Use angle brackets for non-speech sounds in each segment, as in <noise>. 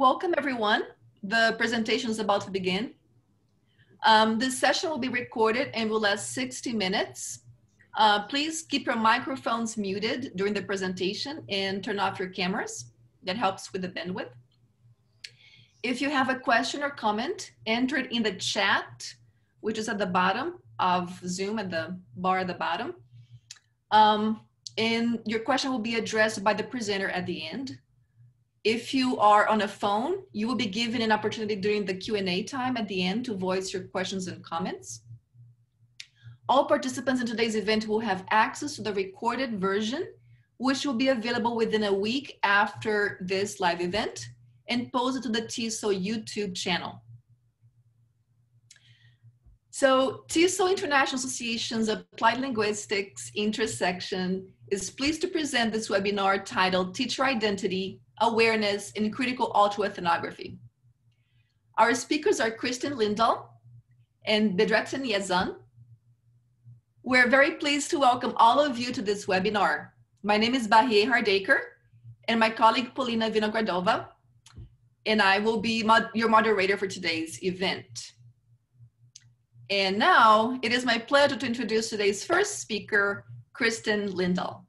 Welcome everyone. The presentation is about to begin. Um, this session will be recorded and will last 60 minutes. Uh, please keep your microphones muted during the presentation and turn off your cameras. That helps with the bandwidth. If you have a question or comment, enter it in the chat, which is at the bottom of Zoom at the bar at the bottom. Um, and your question will be addressed by the presenter at the end. If you are on a phone, you will be given an opportunity during the Q&A time at the end to voice your questions and comments. All participants in today's event will have access to the recorded version, which will be available within a week after this live event and posted to the TESOL YouTube channel. So TESOL International Association's Applied Linguistics intersection is pleased to present this webinar titled Teacher Identity, Awareness in Critical Autoethnography. Our speakers are Kristen Lindahl and Bedrettin Yazan. We're very pleased to welcome all of you to this webinar. My name is Bahie Hardaker and my colleague Polina Vinogradova and I will be mod your moderator for today's event. And now it is my pleasure to introduce today's first speaker, Kristen Lindahl.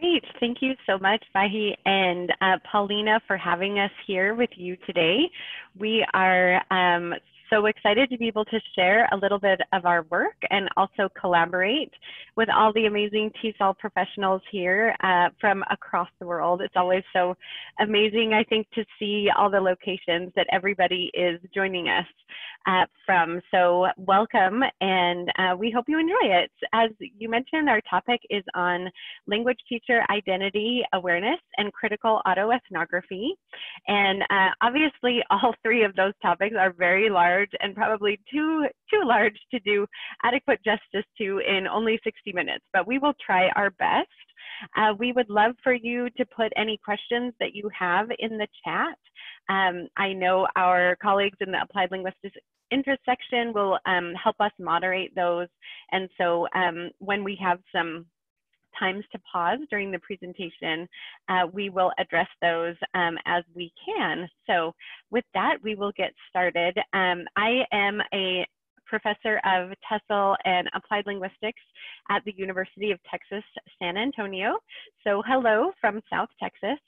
Great. Thank you so much, Bahie and uh, Polina, for having us here with you today. We are um, so excited to be able to share a little bit of our work and also collaborate with all the amazing TESOL professionals here uh, from across the world. It's always so amazing, I think, to see all the locations that everybody is joining us uh, from. So welcome, and uh, we hope you enjoy it. As you mentioned, our topic is on language teacher identity awareness and critical autoethnography. And uh, obviously, <laughs> all three of those topics are very large and probably too, too large to do adequate justice to in only 60 minutes, but we will try our best. Uh, we would love for you to put any questions that you have in the chat. Um, I know our colleagues in the Applied Linguistics intersection will um, help us moderate those. And so um, when we have some times to pause during the presentation, uh, we will address those um, as we can. So with that, we will get started. Um, I am a professor of TESOL and applied linguistics at the University of Texas, San Antonio. So hello from South Texas.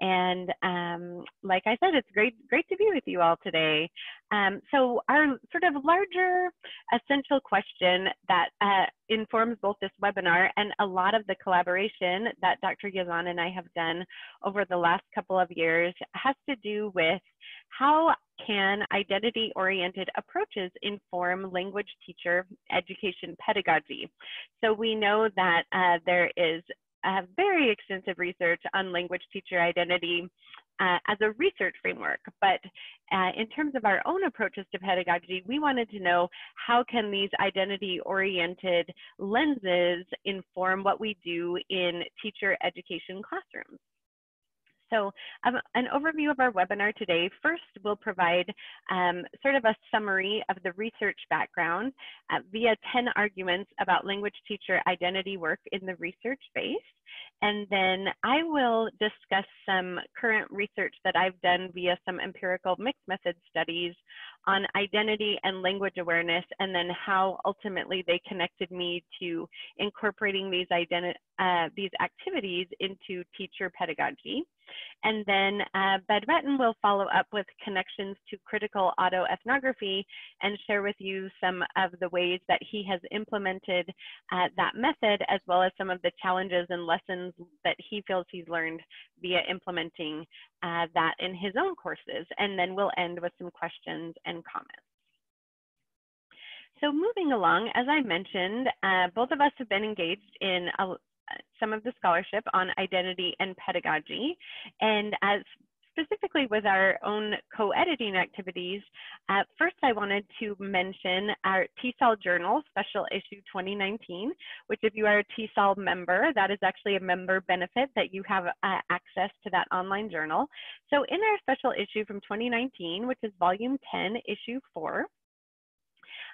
And um, like I said, it's great, great to be with you all today. Um, so our sort of larger essential question that uh, informs both this webinar and a lot of the collaboration that Dr. Yazan and I have done over the last couple of years has to do with how can identity-oriented approaches inform language teacher education pedagogy? So we know that uh, there is uh, very extensive research on language teacher identity uh, as a research framework. But uh, in terms of our own approaches to pedagogy, we wanted to know how can these identity-oriented lenses inform what we do in teacher education classrooms. So um, an overview of our webinar today. First, we'll provide um, sort of a summary of the research background uh, via 10 arguments about language teacher identity work in the research space. And then I will discuss some current research that I've done via some empirical mixed method studies on identity and language awareness, and then how ultimately they connected me to incorporating these, uh, these activities into teacher pedagogy. And then uh, will follow up with connections to critical autoethnography and share with you some of the ways that he has implemented uh, that method, as well as some of the challenges and lessons that he feels he's learned via implementing uh, that in his own courses. And then we'll end with some questions and comments. So moving along, as I mentioned, uh, both of us have been engaged in a, some of the scholarship on identity and pedagogy. And as specifically with our own co-editing activities, uh, first I wanted to mention our TESOL Journal Special Issue 2019, which if you are a TESOL member, that is actually a member benefit that you have uh, access to that online journal. So in our special issue from 2019, which is volume 10, issue 4,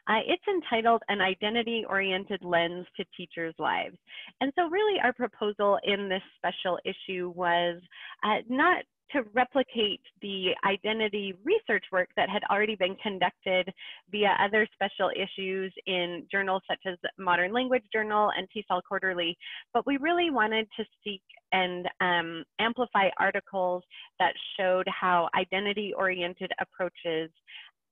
uh, it's entitled An Identity Oriented Lens to Teachers' Lives. And so, really, our proposal in this special issue was uh, not to replicate the identity research work that had already been conducted via other special issues in journals such as Modern Language Journal and TESOL Quarterly, but we really wanted to seek and um, amplify articles that showed how identity-oriented approaches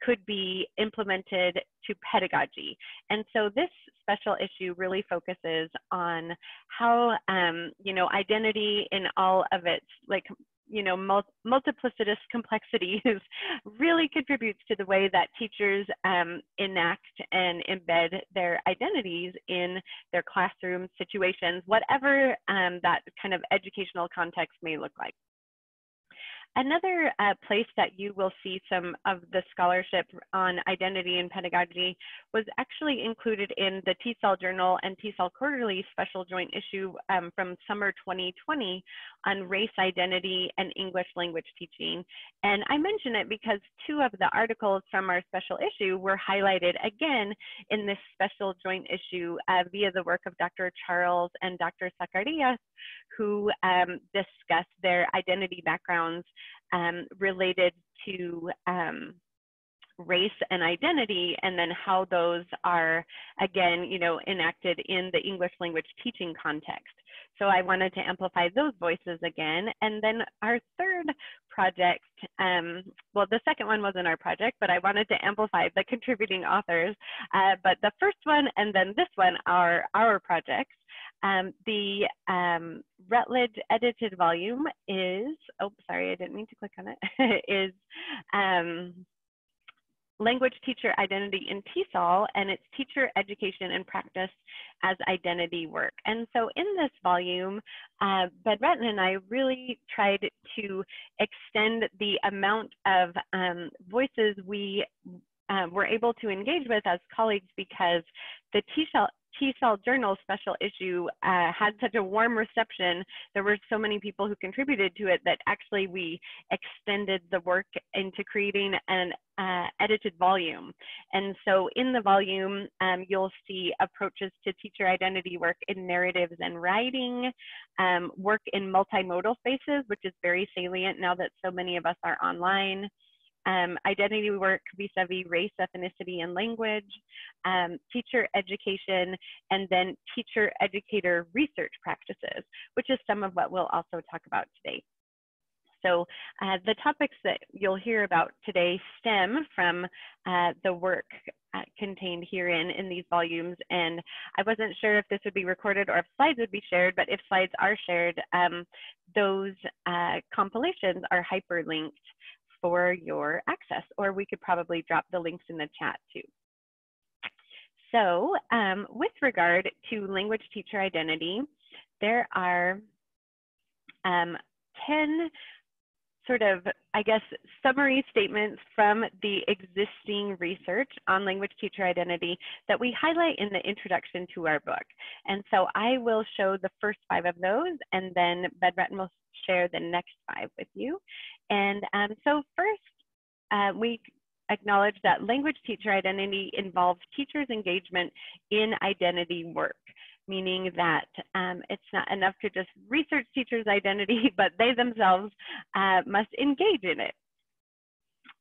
could be implemented to pedagogy. And so this special issue really focuses on how, um, you know, identity in all of its like you know, mul multiplicitous complexities <laughs> really contributes to the way that teachers um, enact and embed their identities in their classroom situations, whatever um, that kind of educational context may look like. Another uh, place that you will see some of the scholarship on identity and pedagogy was actually included in the TESOL Journal and TESOL Quarterly special joint issue um, from summer 2020 on race identity and English language teaching. And I mention it because two of the articles from our special issue were highlighted again in this special joint issue uh, via the work of Dr. Charles and Dr. Zacarias, who um, discuss their identity backgrounds um, related to um, race and identity and then how those are again you know enacted in the english language teaching context. So i wanted to amplify those voices again. And then our third project um, well the second one wasn't our project but i wanted to amplify the contributing authors. Uh, but the first one and then this one are our projects um, the um, Routledge edited volume is, oh, sorry, I didn't mean to click on it, <laughs> is um, Language Teacher Identity in TESOL, and it's Teacher Education and Practice as Identity Work. And so in this volume, uh, Bedrettin and I really tried to extend the amount of um, voices we um, were able to engage with as colleagues because the TESOL, TESOL Journal special issue uh, had such a warm reception. There were so many people who contributed to it that actually we extended the work into creating an uh, edited volume. And so in the volume, um, you'll see approaches to teacher identity work in narratives and writing, um, work in multimodal spaces, which is very salient now that so many of us are online um, identity work vis-a-vis race, ethnicity, and language, um, teacher education, and then teacher educator research practices, which is some of what we'll also talk about today. So uh, the topics that you'll hear about today stem from uh, the work uh, contained herein in these volumes. And I wasn't sure if this would be recorded or if slides would be shared, but if slides are shared, um, those uh, compilations are hyperlinked for your access, or we could probably drop the links in the chat too. So um, with regard to language teacher identity, there are um, 10 sort of, I guess, summary statements from the existing research on language teacher identity that we highlight in the introduction to our book. And so I will show the first five of those, and then Bedrettin will share the next five with you. And um, so first, uh, we acknowledge that language teacher identity involves teachers' engagement in identity work, meaning that um, it's not enough to just research teachers' identity, <laughs> but they themselves uh, must engage in it.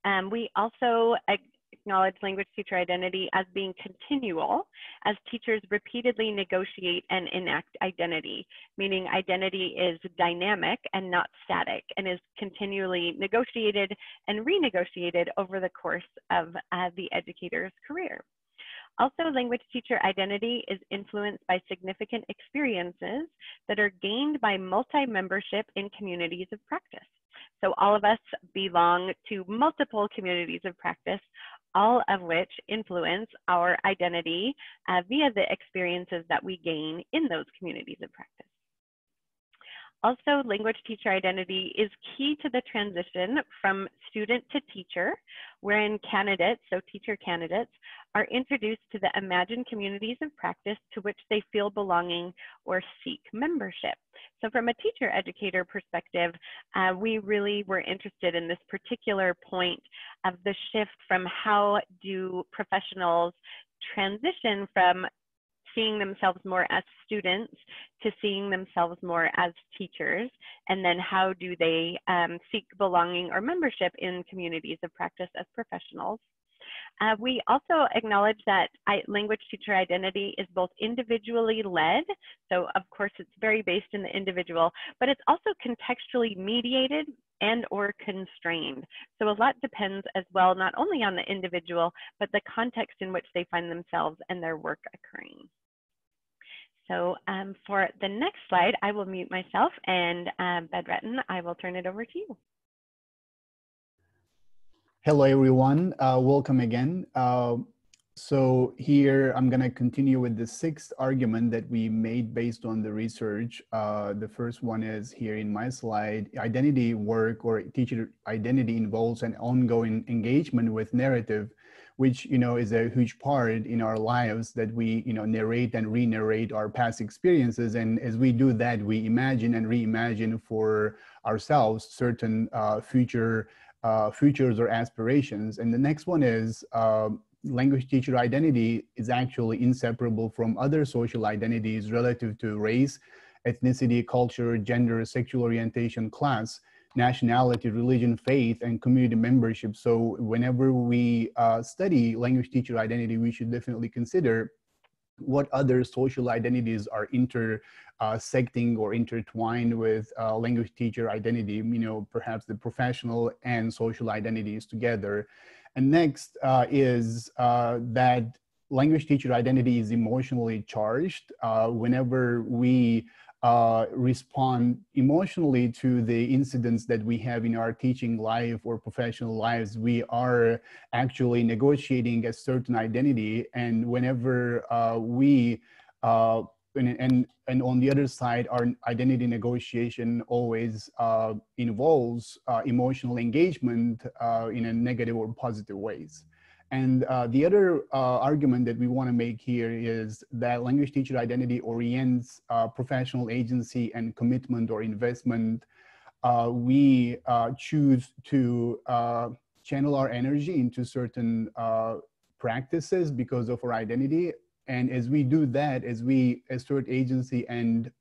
Um, we also acknowledge language teacher identity as being continual as teachers repeatedly negotiate and enact identity, meaning identity is dynamic and not static and is continually negotiated and renegotiated over the course of uh, the educator's career. Also, language teacher identity is influenced by significant experiences that are gained by multi-membership in communities of practice. So all of us belong to multiple communities of practice, all of which influence our identity uh, via the experiences that we gain in those communities of practice. Also, language teacher identity is key to the transition from student to teacher, wherein candidates, so teacher candidates, are introduced to the imagined communities of practice to which they feel belonging or seek membership. So from a teacher educator perspective, uh, we really were interested in this particular point of the shift from how do professionals transition from seeing themselves more as students to seeing themselves more as teachers, and then how do they um, seek belonging or membership in communities of practice as professionals. Uh, we also acknowledge that I, language teacher identity is both individually led, so of course it's very based in the individual, but it's also contextually mediated and or constrained. So a lot depends as well, not only on the individual, but the context in which they find themselves and their work occurring. So um, for the next slide, I will mute myself and um, Bedrettin, I will turn it over to you. Hello, everyone. Uh, welcome again. Uh, so here I'm going to continue with the sixth argument that we made based on the research. Uh, the first one is here in my slide. Identity work or teacher identity involves an ongoing engagement with narrative, which you know is a huge part in our lives that we you know narrate and re-narrate our past experiences. And as we do that, we imagine and reimagine for ourselves certain uh, future uh, futures or aspirations. And the next one is uh, language teacher identity is actually inseparable from other social identities relative to race, ethnicity, culture, gender, sexual orientation, class, nationality, religion, faith, and community membership. So whenever we uh, study language teacher identity, we should definitely consider what other social identities are intersecting or intertwined with uh, language teacher identity, you know, perhaps the professional and social identities together. And next uh, is uh, that language teacher identity is emotionally charged. Uh, whenever we uh, respond emotionally to the incidents that we have in our teaching life or professional lives, we are actually negotiating a certain identity. And whenever uh, we, uh, and, and, and on the other side, our identity negotiation always uh, involves uh, emotional engagement in a negative or positive ways. And uh, the other uh, argument that we want to make here is that language teacher identity orients uh, professional agency and commitment or investment. Uh, we uh, choose to uh, channel our energy into certain practices because of our identity. And as we do that, as we assert agency and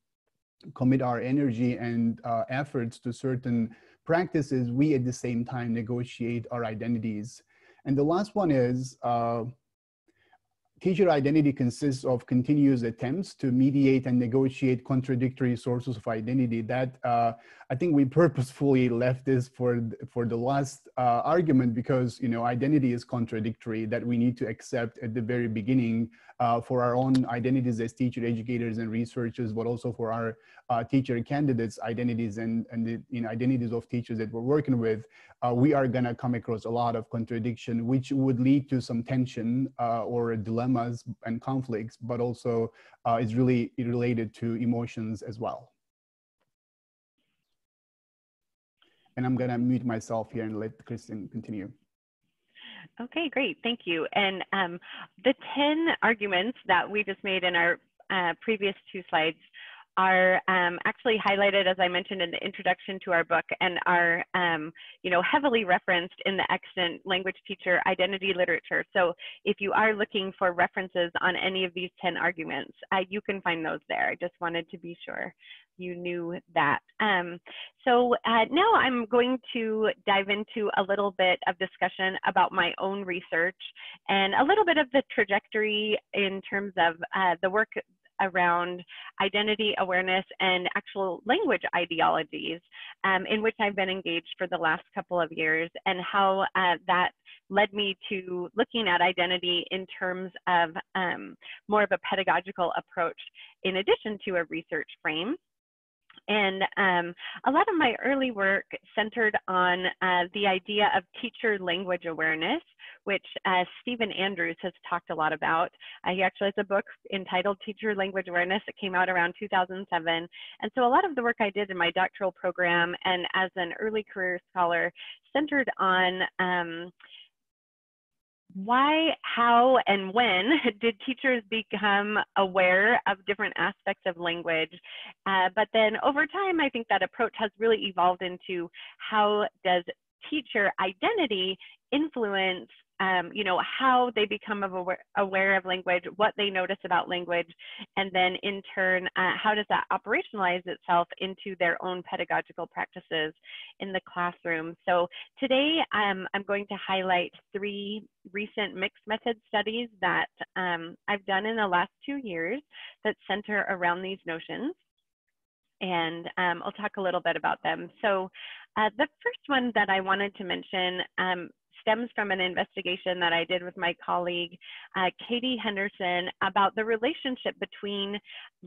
commit our energy and efforts to certain practices, we at the same time negotiate our identities and the last one is uh, teacher identity consists of continuous attempts to mediate and negotiate contradictory sources of identity. That uh, I think we purposefully left this for for the last uh, argument because you know identity is contradictory that we need to accept at the very beginning uh, for our own identities as teacher educators and researchers, but also for our uh, teacher candidates' identities and, and the you know, identities of teachers that we're working with, uh, we are gonna come across a lot of contradiction, which would lead to some tension uh, or dilemmas and conflicts, but also uh, is really related to emotions as well. And I'm gonna mute myself here and let Kristen continue. Okay, great. Thank you. And um, the 10 arguments that we just made in our uh, previous two slides are um, actually highlighted, as I mentioned in the introduction to our book, and are um, you know heavily referenced in the extant language teacher identity literature. So if you are looking for references on any of these 10 arguments, uh, you can find those there. I just wanted to be sure you knew that. Um, so uh, now I'm going to dive into a little bit of discussion about my own research and a little bit of the trajectory in terms of uh, the work around identity awareness and actual language ideologies um, in which I've been engaged for the last couple of years and how uh, that led me to looking at identity in terms of um, more of a pedagogical approach in addition to a research frame. And um, a lot of my early work centered on uh, the idea of teacher language awareness, which uh, Stephen Andrews has talked a lot about. Uh, he actually has a book entitled Teacher Language Awareness that came out around 2007. And so a lot of the work I did in my doctoral program and as an early career scholar centered on um, why, how, and when <laughs> did teachers become aware of different aspects of language? Uh, but then over time, I think that approach has really evolved into how does teacher identity influence um, you know, how they become aware, aware of language, what they notice about language, and then in turn, uh, how does that operationalize itself into their own pedagogical practices in the classroom. So today um, I'm going to highlight three recent mixed method studies that um, I've done in the last two years that center around these notions and um, I'll talk a little bit about them. So uh, the first one that I wanted to mention um, stems from an investigation that I did with my colleague, uh, Katie Henderson, about the relationship between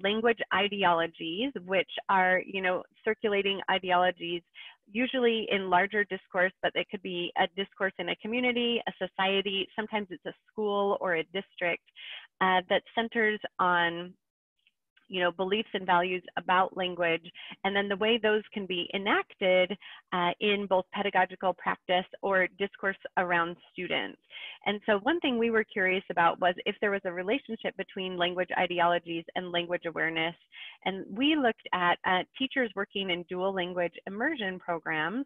language ideologies, which are, you know, circulating ideologies, usually in larger discourse, but it could be a discourse in a community, a society, sometimes it's a school or a district uh, that centers on you know, beliefs and values about language, and then the way those can be enacted uh, in both pedagogical practice or discourse around students. And so one thing we were curious about was if there was a relationship between language ideologies and language awareness. And we looked at uh, teachers working in dual language immersion programs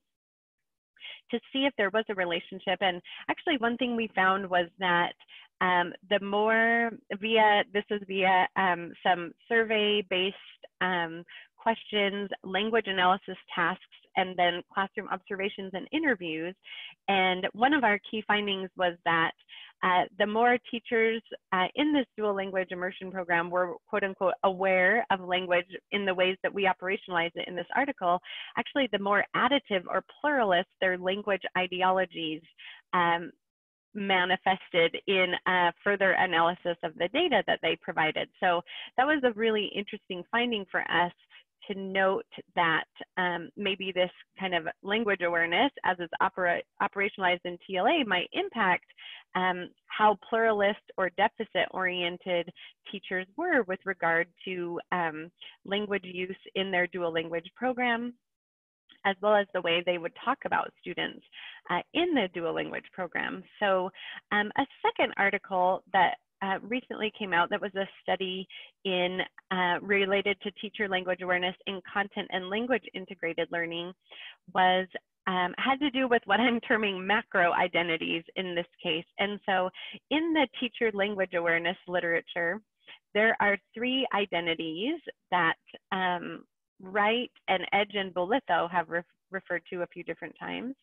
to see if there was a relationship. And actually, one thing we found was that um, the more via, this is via um, some survey-based um, questions, language analysis tasks, and then classroom observations and interviews. And one of our key findings was that uh, the more teachers uh, in this dual language immersion program were quote unquote aware of language in the ways that we operationalize it in this article, actually the more additive or pluralist their language ideologies um, manifested in a further analysis of the data that they provided. So that was a really interesting finding for us to note that um, maybe this kind of language awareness as it's opera operationalized in TLA might impact um, how pluralist or deficit oriented teachers were with regard to um, language use in their dual language program as well as the way they would talk about students uh, in the dual language program. So um, a second article that uh, recently came out that was a study in uh, related to teacher language awareness in content and language integrated learning was um, had to do with what I'm terming macro identities in this case. And so in the teacher language awareness literature, there are three identities that um, Wright and Edge and Bolitho have re referred to a few different times.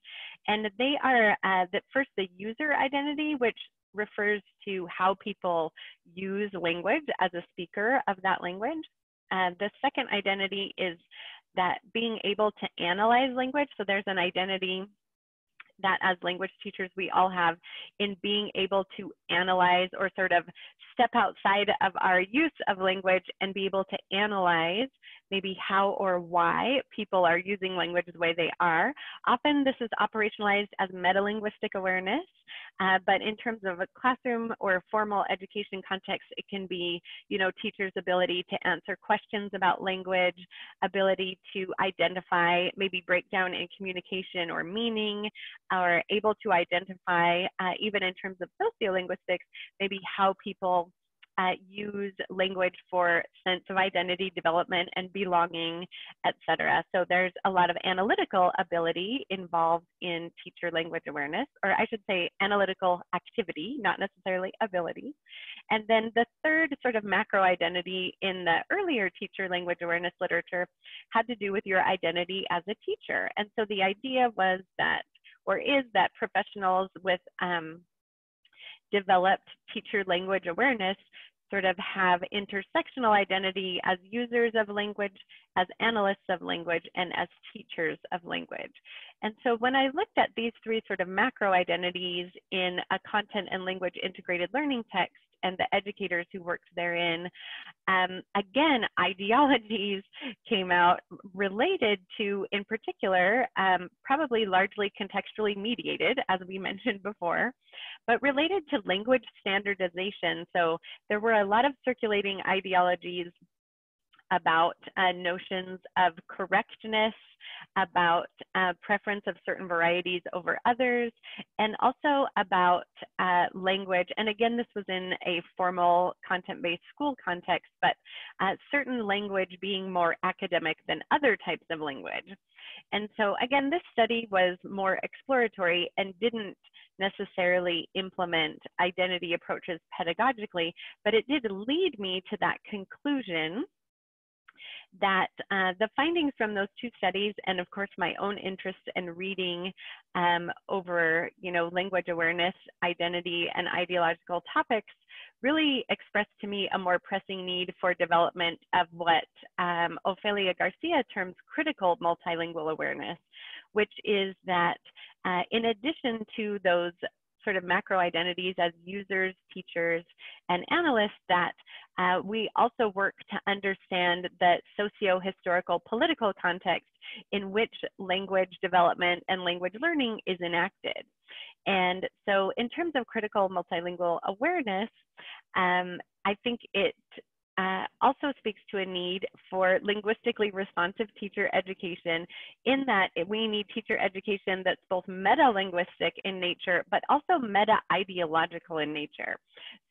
And they are uh, the, first the user identity, which refers to how people use language as a speaker of that language. Uh, the second identity is that being able to analyze language. So there's an identity that as language teachers we all have in being able to analyze or sort of step outside of our use of language and be able to analyze maybe how or why people are using language the way they are. Often this is operationalized as metalinguistic awareness, uh, but in terms of a classroom or formal education context, it can be, you know, teachers' ability to answer questions about language, ability to identify maybe breakdown in communication or meaning, or able to identify, uh, even in terms of sociolinguistics, maybe how people uh, use language for sense of identity development and belonging, etc. So there's a lot of analytical ability involved in teacher language awareness, or I should say analytical activity, not necessarily ability. And then the third sort of macro identity in the earlier teacher language awareness literature had to do with your identity as a teacher. And so the idea was that, or is that professionals with um, developed teacher language awareness sort of have intersectional identity as users of language, as analysts of language, and as teachers of language. And so when I looked at these three sort of macro identities in a content and language integrated learning text, and the educators who worked therein. Um, again, <laughs> ideologies came out related to, in particular, um, probably largely contextually mediated, as we <laughs> mentioned before, but related to language standardization. So there were a lot of circulating ideologies about uh, notions of correctness, about uh, preference of certain varieties over others, and also about uh, language. And again, this was in a formal content-based school context, but uh, certain language being more academic than other types of language. And so again, this study was more exploratory and didn't necessarily implement identity approaches pedagogically, but it did lead me to that conclusion that uh, the findings from those two studies, and of course my own interest in reading um, over, you know, language awareness, identity, and ideological topics, really expressed to me a more pressing need for development of what um, Ofelia Garcia terms critical multilingual awareness, which is that uh, in addition to those sort of macro identities as users, teachers, and analysts that uh, we also work to understand the socio-historical political context in which language development and language learning is enacted. And so in terms of critical multilingual awareness, um, I think it uh, also speaks to a need for linguistically responsive teacher education in that we need teacher education that's both meta-linguistic in nature, but also meta-ideological in nature.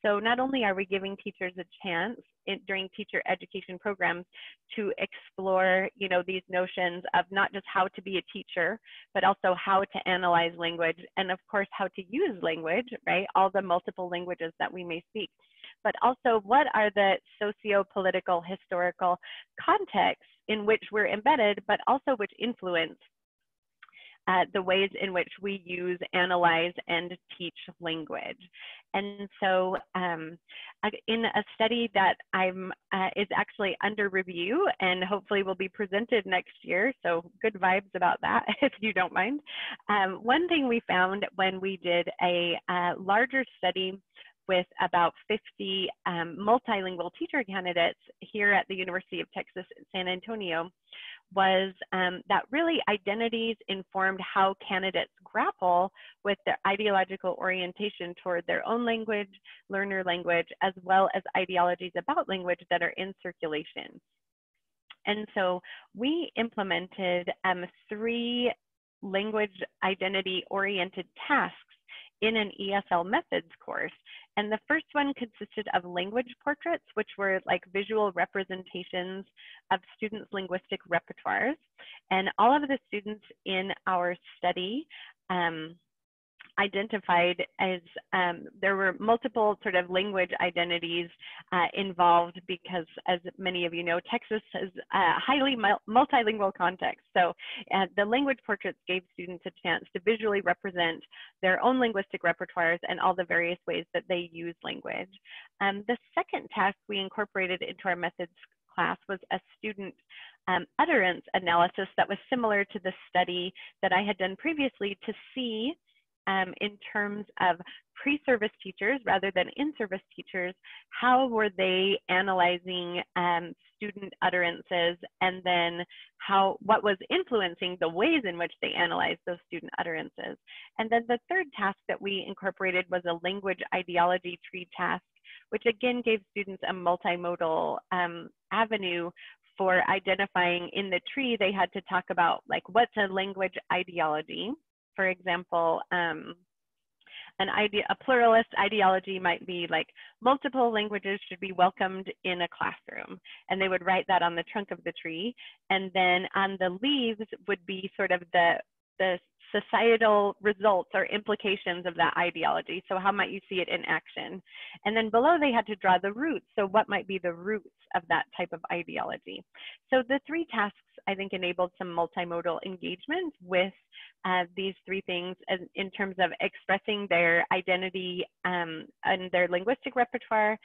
So not only are we giving teachers a chance in, during teacher education programs to explore, you know, these notions of not just how to be a teacher, but also how to analyze language and of course how to use language, right? All the multiple languages that we may speak but also what are the socio-political historical contexts in which we're embedded, but also which influence uh, the ways in which we use, analyze, and teach language. And so um, in a study that I'm, uh, is actually under review and hopefully will be presented next year, so good vibes about that <laughs> if you don't mind. Um, one thing we found when we did a uh, larger study with about 50 um, multilingual teacher candidates here at the University of Texas at San Antonio was um, that really identities informed how candidates grapple with their ideological orientation toward their own language, learner language, as well as ideologies about language that are in circulation. And so we implemented um, three language identity oriented tasks in an ESL methods course. And the first one consisted of language portraits, which were like visual representations of students' linguistic repertoires. And all of the students in our study um, identified as um, there were multiple sort of language identities uh, involved because, as many of you know, Texas has a highly multilingual context. So uh, the language portraits gave students a chance to visually represent their own linguistic repertoires and all the various ways that they use language. Um, the second task we incorporated into our methods class was a student um, utterance analysis that was similar to the study that I had done previously to see um, in terms of pre-service teachers rather than in-service teachers, how were they analyzing um, student utterances and then how what was influencing the ways in which they analyzed those student utterances. And then the third task that we incorporated was a language ideology tree task, which again gave students a multimodal um, avenue for identifying in the tree, they had to talk about like what's a language ideology, for example, um, an idea, a pluralist ideology might be like multiple languages should be welcomed in a classroom. And they would write that on the trunk of the tree. And then on the leaves would be sort of the, the societal results or implications of that ideology. So how might you see it in action? And then below they had to draw the roots. So what might be the roots of that type of ideology? So the three tasks I think enabled some multimodal engagement with uh, these three things as, in terms of expressing their identity um, and their linguistic repertoire,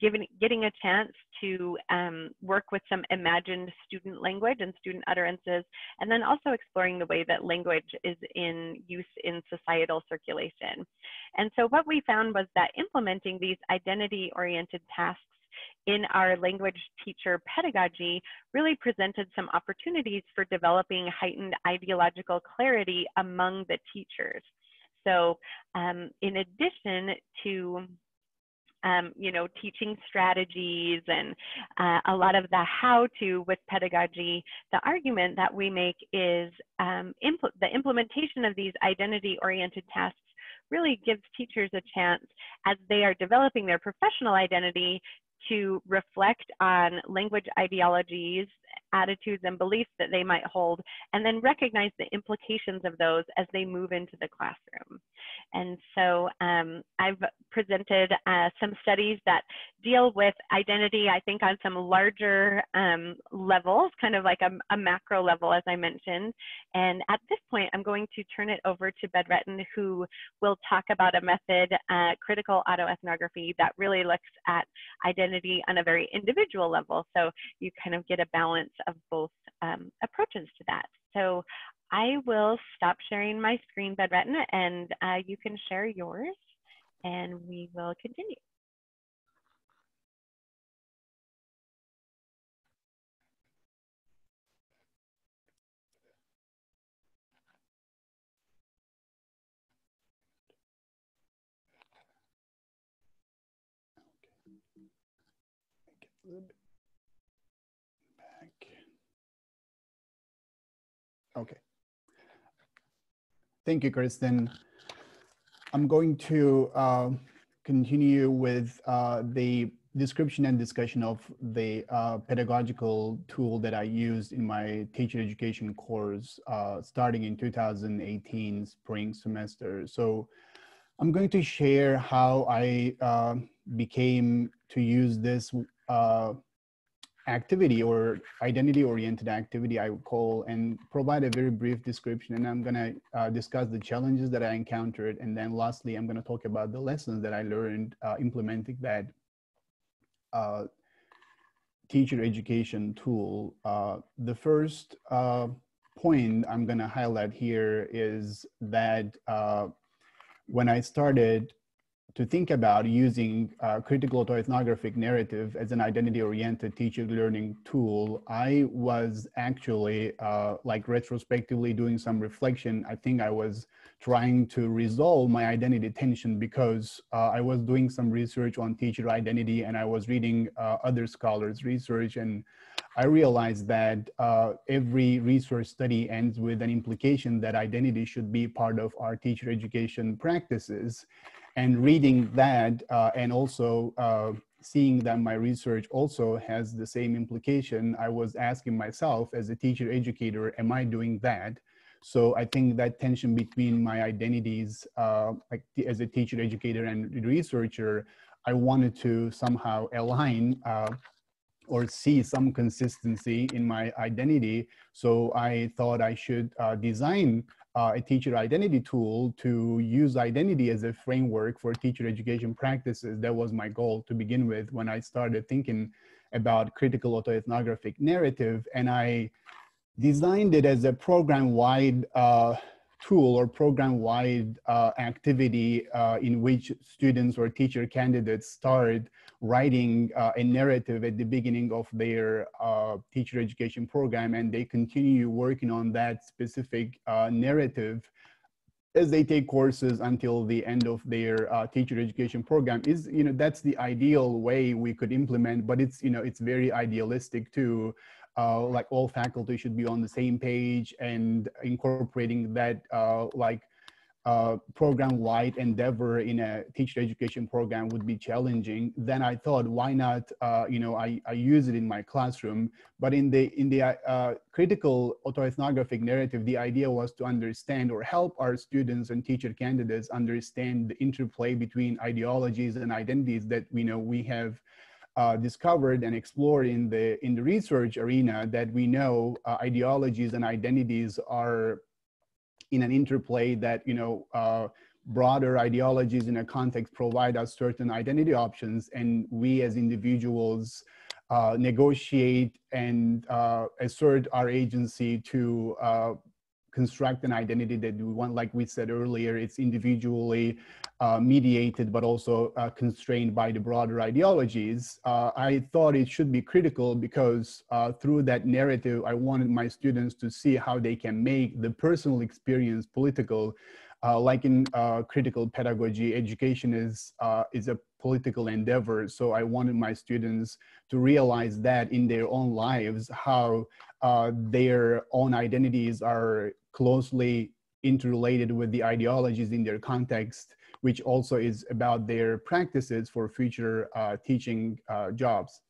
given, getting a chance to um, work with some imagined student language and student utterances, and then also exploring the way that language is in use in societal circulation. And so what we found was that implementing these identity-oriented tasks in our language teacher pedagogy really presented some opportunities for developing heightened ideological clarity among the teachers. So um, in addition to um, you know, teaching strategies and uh, a lot of the how to with pedagogy, the argument that we make is um, impl the implementation of these identity oriented tasks really gives teachers a chance as they are developing their professional identity to reflect on language ideologies attitudes and beliefs that they might hold, and then recognize the implications of those as they move into the classroom. And so um, I've presented uh, some studies that deal with identity, I think on some larger um, levels, kind of like a, a, macro level, as I mentioned. And at this point, I'm going to turn it over to Bedrettin, who will talk about a method, uh, critical autoethnography, that really looks at identity on a very individual level. So you kind of get a balance of both um, approaches to that. So I will stop sharing my screen, Bedrettin, and uh, you can share yours, and we will continue. Thank you, Kristen. I'm going to uh, continue with uh, the description and discussion of the uh, pedagogical tool that I used in my teacher education course uh, starting in 2018 spring semester. So I'm going to share how I uh, became to use this uh, activity or identity oriented activity I would call and provide a very brief description and I'm going to uh, discuss the challenges that I encountered and then lastly I'm going to talk about the lessons that I learned uh, implementing that uh, teacher education tool. Uh, the first uh, point I'm going to highlight here is that uh, when I started to think about using uh, critical autoethnographic narrative as an identity-oriented teacher learning tool, I was actually uh, like retrospectively doing some reflection. I think I was trying to resolve my identity tension because uh, I was doing some research on teacher identity and I was reading uh, other scholars' research and I realized that uh, every research study ends with an implication that identity should be part of our teacher education practices and reading that uh, and also uh, seeing that my research also has the same implication, I was asking myself as a teacher educator, am I doing that? So I think that tension between my identities uh, like as a teacher educator and researcher, I wanted to somehow align uh, or see some consistency in my identity. So I thought I should uh, design uh, a teacher identity tool to use identity as a framework for teacher education practices. That was my goal to begin with when I started thinking about critical autoethnographic narrative. And I designed it as a program-wide uh, tool or program-wide uh, activity uh, in which students or teacher candidates start writing uh, a narrative at the beginning of their uh, teacher education program and they continue working on that specific uh, narrative as they take courses until the end of their uh, teacher education program is you know that's the ideal way we could implement but it's you know it's very idealistic too. Uh, like all faculty should be on the same page and incorporating that uh, like uh, program-wide endeavor in a teacher education program would be challenging, then I thought, why not, uh, you know, I, I use it in my classroom. But in the, in the uh, critical autoethnographic narrative, the idea was to understand or help our students and teacher candidates understand the interplay between ideologies and identities that we know we have uh, discovered and explored in the in the research arena that we know uh, ideologies and identities are in an interplay that, you know, uh, broader ideologies in a context provide us certain identity options. And we as individuals uh, negotiate and uh, assert our agency to uh, construct an identity that we want, like we said earlier, it's individually uh, mediated, but also uh, constrained by the broader ideologies. Uh, I thought it should be critical because uh, through that narrative, I wanted my students to see how they can make the personal experience political. Uh, like in uh, critical pedagogy, education is, is a political endeavor. So I wanted my students to realize that in their own lives, how their own identities are closely interrelated with the ideologies in their context, which also is about their practices for future uh, teaching uh, jobs.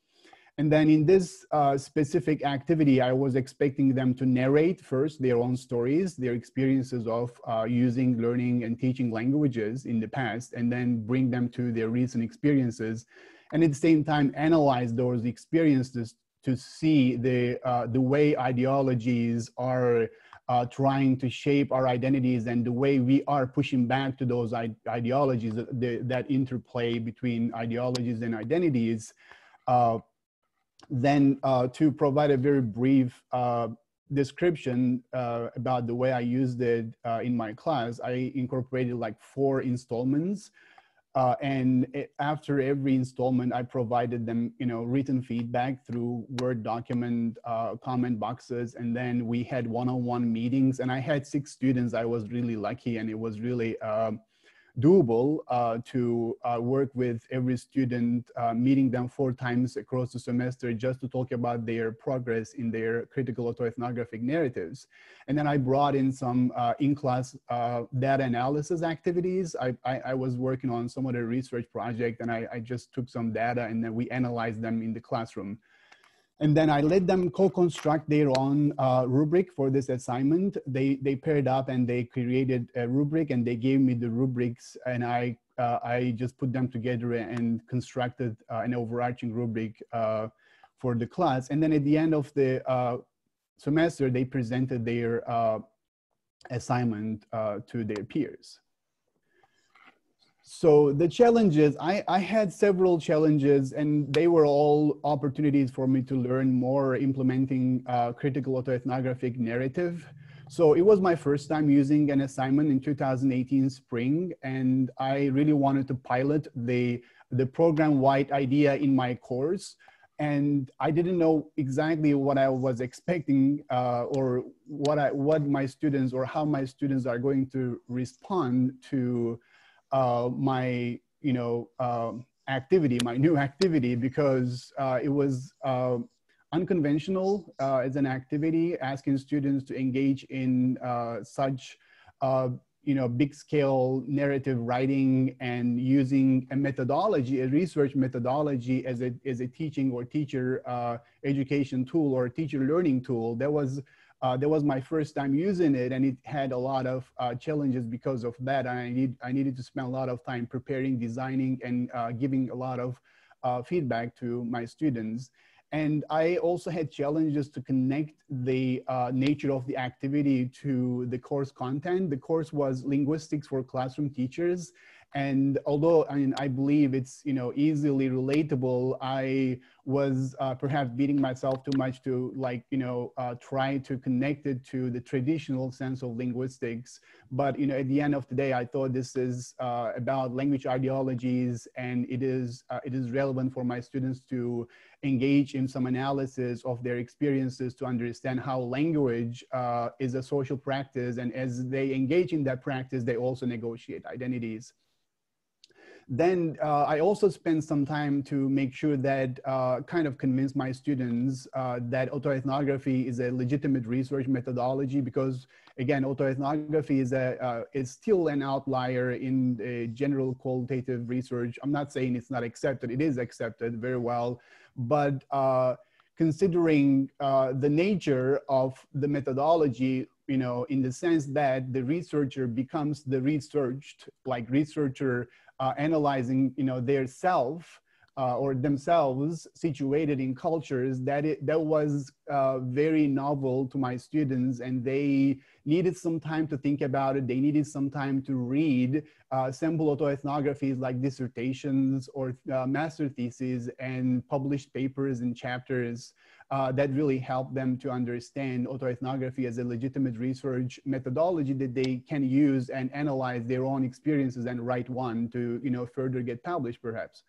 And then in this uh, specific activity, I was expecting them to narrate first their own stories, their experiences of uh, using, learning, and teaching languages in the past, and then bring them to their recent experiences. And at the same time, analyze those experiences to see the, uh, the way ideologies are uh, trying to shape our identities and the way we are pushing back to those ideologies, the, that interplay between ideologies and identities. Uh, then uh, to provide a very brief uh, description uh, about the way I used it uh, in my class, I incorporated like four installments. Uh, and it, after every installment, I provided them, you know, written feedback through Word document, uh, comment boxes, and then we had one-on-one -on -one meetings. And I had six students. I was really lucky, and it was really um, doable uh, to uh, work with every student, uh, meeting them four times across the semester just to talk about their progress in their critical autoethnographic narratives. And then I brought in some uh, in-class uh, data analysis activities. I, I, I, was working on some other research project and I, I just took some data and then we analyzed them in the classroom. And then I let them co-construct their own uh, rubric for this assignment. They, they paired up and they created a rubric and they gave me the rubrics and I, uh, I just put them together and constructed uh, an overarching rubric uh, for the class. And then at the end of the uh, semester, they presented their uh, assignment to their peers. So the challenges, I, I had several challenges and they were all opportunities for me to learn more implementing uh, critical autoethnographic narrative. So it was my first time using an assignment in 2018 spring and I really wanted to pilot the, the program-wide idea in my course. And I didn't know exactly what I was expecting uh, or what, I, what my students or how my students are going to respond to uh, my you know um, activity, my new activity, because uh, it was uh, unconventional uh, as an activity, asking students to engage in uh, such uh, you know big scale narrative writing and using a methodology, a research methodology as a as a teaching or teacher education tool or teacher learning tool. That was uh, that was my first time using it and it had a lot of uh, challenges because of that. I, need, I needed to spend a lot of time preparing, designing, and uh, giving a lot of uh, feedback to my students. And I also had challenges to connect the uh, nature of the activity to the course content. The course was linguistics for classroom teachers. And although I mean, I believe it's you know easily relatable, I was uh, perhaps beating myself too much to like you know uh, try to connect it to the traditional sense of linguistics. But you know, at the end of the day, I thought this is uh, about language ideologies, and it is uh, it is relevant for my students to engage in some analysis of their experiences to understand how language uh, is a social practice, and as they engage in that practice, they also negotiate identities. Then uh, I also spend some time to make sure that uh, kind of convince my students uh, that autoethnography is a legitimate research methodology because again, autoethnography is, a, uh, is still an outlier in the general qualitative research. I'm not saying it's not accepted, it is accepted very well, but uh, considering uh, the nature of the methodology, you know, in the sense that the researcher becomes the researched, like researcher uh, analyzing, you know, their self uh, or themselves situated in cultures that it, that was uh, very novel to my students and they needed some time to think about it. They needed some time to read uh, sample autoethnographies like dissertations or uh, master theses and published papers and chapters uh, that really helped them to understand autoethnography as a legitimate research methodology that they can use and analyze their own experiences and write one to you know further get published perhaps.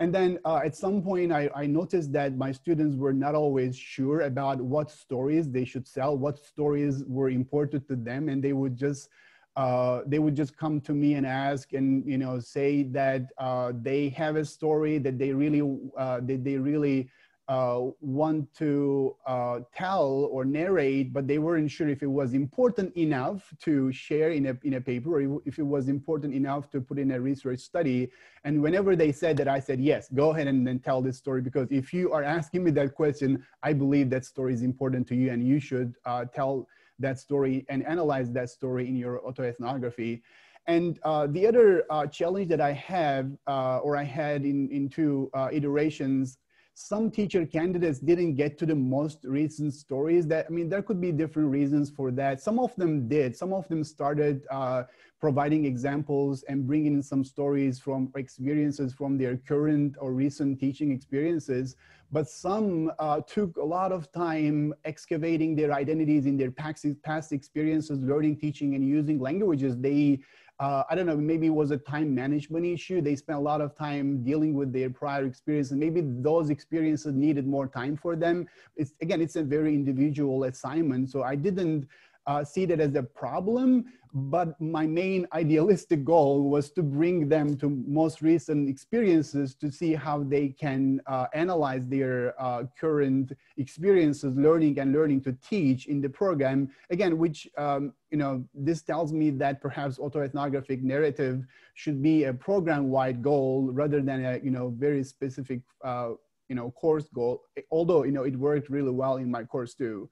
And then uh, at some point, I, I, noticed that my students were not always sure about what stories they should sell, what stories were important to them, and they would just uh, they would just come to me and ask and you know say that uh, they have a story that they really uh, that they really uh, want to uh, tell or narrate, but they weren't sure if it was important enough to share in a, in a paper or if it was important enough to put in a research study. And whenever they said that, I said, yes, go ahead and then tell this story because if you are asking me that question, I believe that story is important to you and you should uh, tell that story and analyze that story in your autoethnography. And uh, the other uh, challenge that I have, uh, or I had in, in two uh, iterations some teacher candidates didn't get to the most recent stories that i mean there could be different reasons for that. Some of them did. Some of them started uh, providing examples and bringing in some stories from experiences from their current or recent teaching experiences. But some uh, took a lot of time excavating their identities in their past, past experiences learning teaching and using languages they uh, I don't know, maybe it was a time management issue. They spent a lot of time dealing with their prior experiences. Maybe those experiences needed more time for them. It's again, it's a very individual assignment. So I didn't uh, see that as a problem, but my main idealistic goal was to bring them to most recent experiences to see how they can uh, analyze their uh, current experiences, learning and learning to teach in the program. Again, which, um, you know, this tells me that perhaps autoethnographic narrative should be a program-wide goal rather than a, you know, very specific, uh, you know, course goal, although, you know, it worked really well in my course too.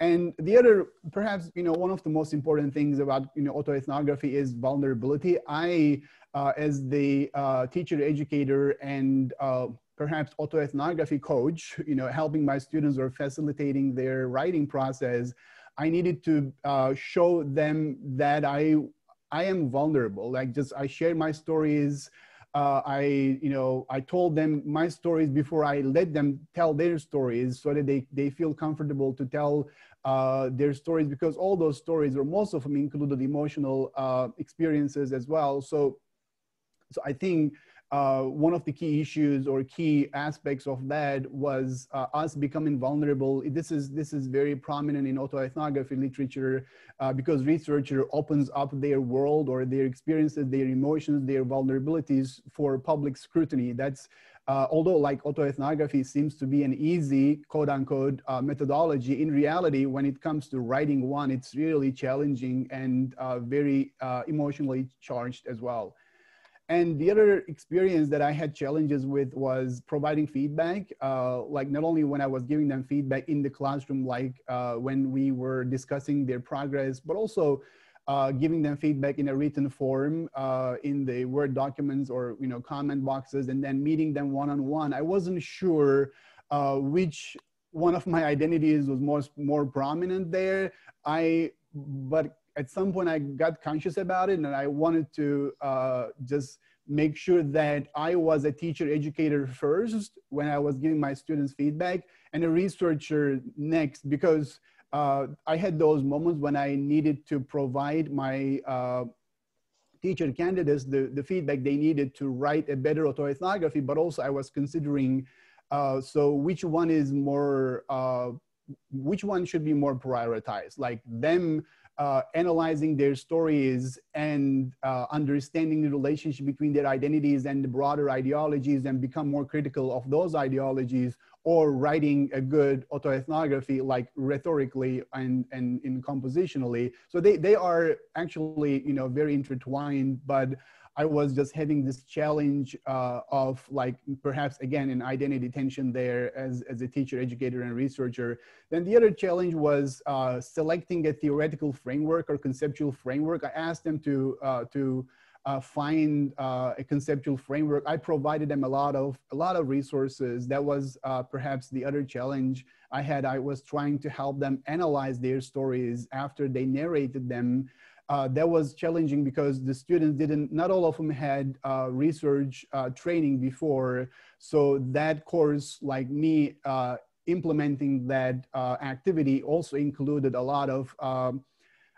And the other, perhaps, you know, one of the most important things about, you know, autoethnography is vulnerability. I, uh, as the uh, teacher educator and uh, perhaps autoethnography coach, you know, helping my students or facilitating their writing process, I needed to uh, show them that I, I am vulnerable. Like just, I share my stories, uh, I, you know, I told them my stories before I let them tell their stories so that they, they feel comfortable to tell uh, their stories because all those stories or most of them included emotional uh, experiences as well. So, so I think uh, one of the key issues or key aspects of that was uh, us becoming vulnerable. This is this is very prominent in autoethnography literature uh, because researcher opens up their world or their experiences, their emotions, their vulnerabilities for public scrutiny. That's uh, although like autoethnography seems to be an easy quote unquote uh, methodology, in reality, when it comes to writing one, it's really challenging and uh, very emotionally charged as well. And the other experience that I had challenges with was providing feedback, uh, like not only when I was giving them feedback in the classroom, like uh, when we were discussing their progress, but also uh, giving them feedback in a written form uh, in the Word documents or you know comment boxes, and then meeting them one on one. I wasn't sure uh, which one of my identities was more more prominent there. I but at some point I got conscious about it and I wanted to uh, just make sure that I was a teacher educator first when I was giving my students feedback and a researcher next because uh, I had those moments when I needed to provide my uh, teacher candidates the, the feedback they needed to write a better autoethnography, but also I was considering, uh, so which one is more, uh, which one should be more prioritized? Like them uh, analyzing their stories and uh, understanding the relationship between their identities and the broader ideologies and become more critical of those ideologies or writing a good autoethnography like rhetorically and, and in compositionally. So they, they are actually, you know, very intertwined, but I was just having this challenge uh, of like perhaps again an identity tension there as, as a teacher, educator, and researcher. Then the other challenge was uh, selecting a theoretical framework or conceptual framework. I asked them to uh, to uh, find uh, a conceptual framework. I provided them a lot of a lot of resources. That was uh, perhaps the other challenge I had. I was trying to help them analyze their stories after they narrated them uh, that was challenging because the students didn't, not all of them had uh, research uh, training before. So that course, like me uh, implementing that uh, activity also included a lot of um,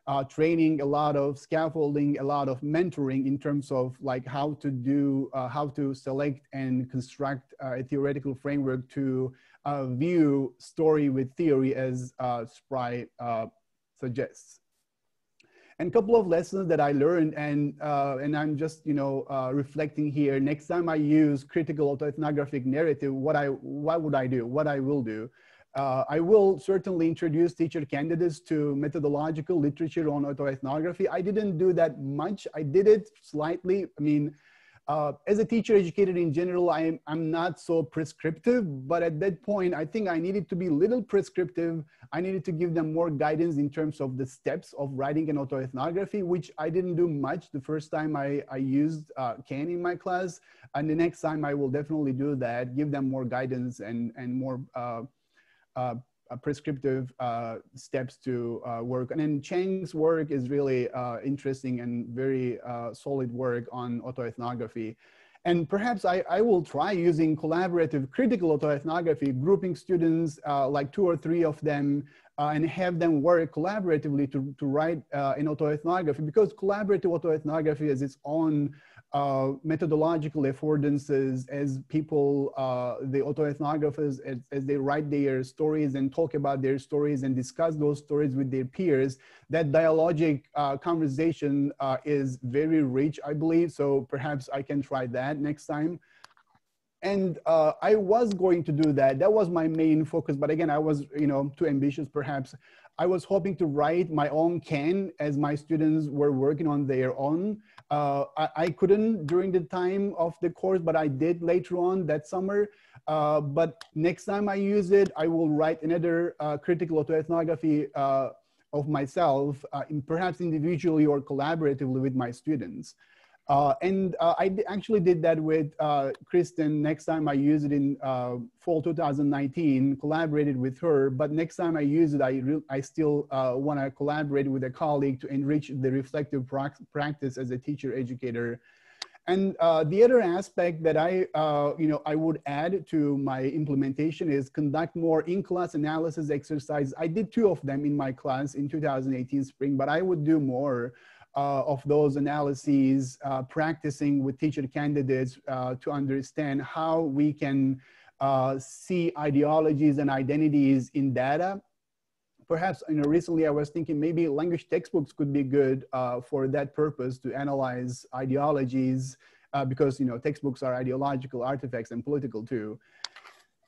uh, training, a lot of scaffolding, a lot of mentoring in terms of like how to do, how to select and construct a theoretical framework to view story with theory as Spry suggests. And a couple of lessons that I learned, and uh, and I'm just you know uh, reflecting here. Next time I use critical autoethnographic narrative, what I what would I do? What I will do? Uh, I will certainly introduce teacher candidates to methodological literature on autoethnography. I didn't do that much. I did it slightly. I mean, uh, as a teacher educator in general, I'm, I'm not so prescriptive, but at that point, I think I needed to be a little prescriptive. I needed to give them more guidance in terms of the steps of writing an autoethnography, which I didn't do much the first time I, I used uh, CAN in my class. And the next time I will definitely do that, give them more guidance and, and more uh, uh prescriptive uh, steps to uh, work. And then Chang's work is really uh, interesting and very uh, solid work on autoethnography. And perhaps I, I, will try using collaborative critical autoethnography, grouping students, uh, like two or three of them, uh, and have them work collaboratively to, to write an autoethnography because collaborative autoethnography has its own uh, methodological affordances as people, uh, the autoethnographers, as, as they write their stories and talk about their stories and discuss those stories with their peers, that dialogic uh, conversation uh, is very rich, I believe. So perhaps I can try that next time. And uh, I was going to do that. That was my main focus. But again, I was, you know, too ambitious perhaps. I was hoping to write my own CAN as my students were working on their own. Uh, I, I, couldn't during the time of the course, but I did later on that summer. Uh, but next time I use it, I will write another uh, critical autoethnography uh, of myself, uh, perhaps individually or collaboratively with my students. Uh, and uh, I actually did that with uh, Kristen. Next time I use it in uh, fall 2019, collaborated with her. But next time I use it, I, I still uh, want to collaborate with a colleague to enrich the reflective practice as a teacher educator. And uh, the other aspect that I, you know, I would add to my implementation is conduct more in-class analysis exercises. I did two of them in my class in 2018 spring, but I would do more uh, of those analyses, uh, practicing with teacher candidates uh, to understand how we can uh, see ideologies and identities in data. Perhaps you know, recently I was thinking maybe language textbooks could be good uh, for that purpose to analyze ideologies uh, because you know textbooks are ideological artifacts and political too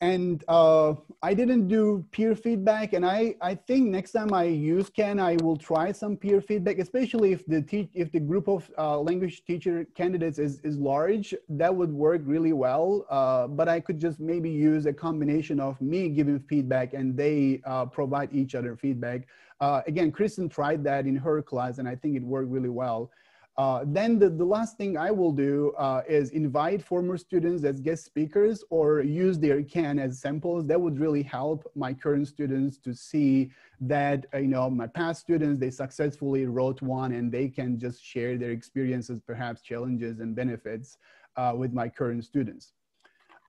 and uh, I didn't do peer feedback. And I, I think next time I use CAN, I will try some peer feedback, especially if the te- if the group of uh, language teacher candidates is, is large, that would work really well. Uh, but I could just maybe use a combination of me giving feedback and they uh, provide each other feedback. Uh, again, Kristen tried that in her class and I think it worked really well. Uh, then the, the last thing I will do uh, is invite former students as guest speakers or use their CAN as samples. That would really help my current students to see that, uh, you know, my past students, they successfully wrote one and they can just share their experiences, perhaps challenges and benefits uh, with my current students.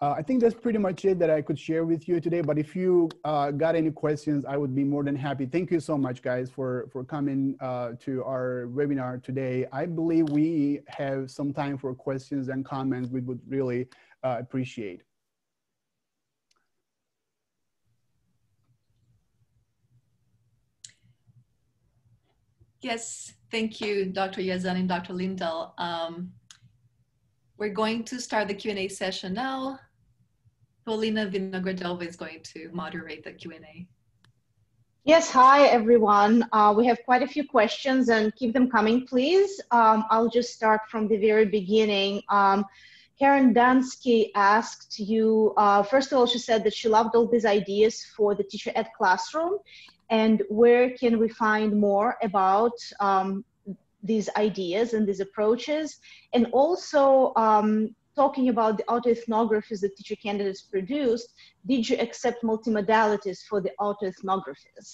Uh, I think that's pretty much it that I could share with you today. But if you uh, got any questions, I would be more than happy. Thank you so much, guys, for, for coming uh, to our webinar today. I believe we have some time for questions and comments we would really uh, appreciate. Yes, thank you, Dr. Yazan and Dr. Lindahl. Um, we're going to start the Q&A session now. Polina Vinogradova is going to moderate the Q&A. Yes, hi everyone. Uh, we have quite a few questions and keep them coming, please. Um, I'll just start from the very beginning. Um, Karen Dansky asked you, uh, first of all, she said that she loved all these ideas for the teacher ed classroom and where can we find more about um, these ideas and these approaches? And also, um, talking about the autoethnographies that teacher candidates produced, did you accept multimodalities for the autoethnographies?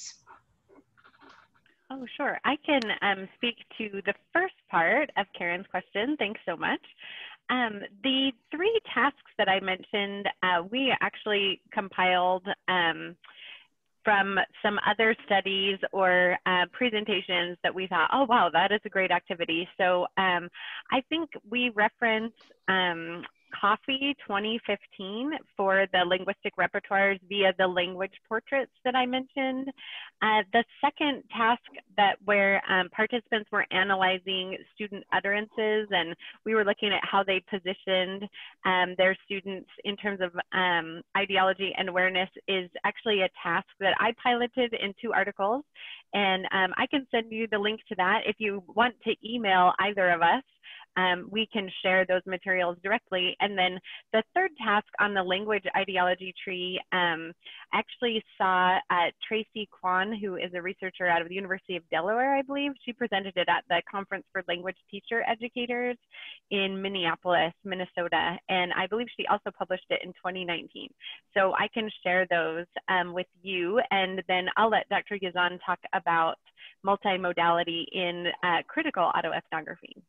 Oh, sure. I can um, speak to the first part of Karen's question. Thanks so much. Um, the three tasks that I mentioned, uh, we actually compiled um, from some other studies or uh, presentations that we thought, oh, wow, that is a great activity. So um, I think we reference um, Coffey 2015 for the linguistic repertoires via the language portraits that I mentioned. Uh, the second task that where um, participants were analyzing student utterances and we were looking at how they positioned um, their students in terms of um, ideology and awareness is actually a task that I piloted in two articles. And um, I can send you the link to that if you want to email either of us um, we can share those materials directly. And then the third task on the language ideology tree um, actually saw uh, Tracy Kwan, who is a researcher out of the University of Delaware, I believe. She presented it at the Conference for Language Teacher Educators in Minneapolis, Minnesota. And I believe she also published it in 2019. So I can share those um, with you. And then I'll let Dr. Yazan talk about multimodality in uh, critical autoethnography.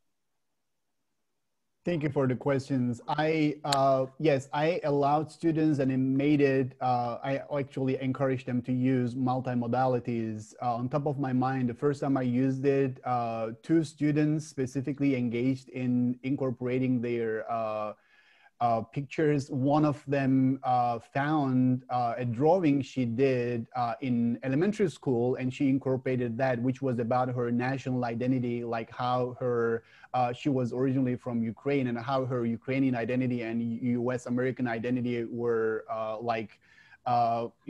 Thank you for the questions. I, uh, yes, I allowed students and I made it, uh, I actually encouraged them to use multimodalities. Uh, on top of my mind, the first time I used it, uh, two students specifically engaged in incorporating their uh, uh, pictures. One of them found a drawing she did in elementary school, and she incorporated that, which was about her national identity, like how her uh, she was originally from Ukraine, and how her Ukrainian identity and U.S. American identity were uh, like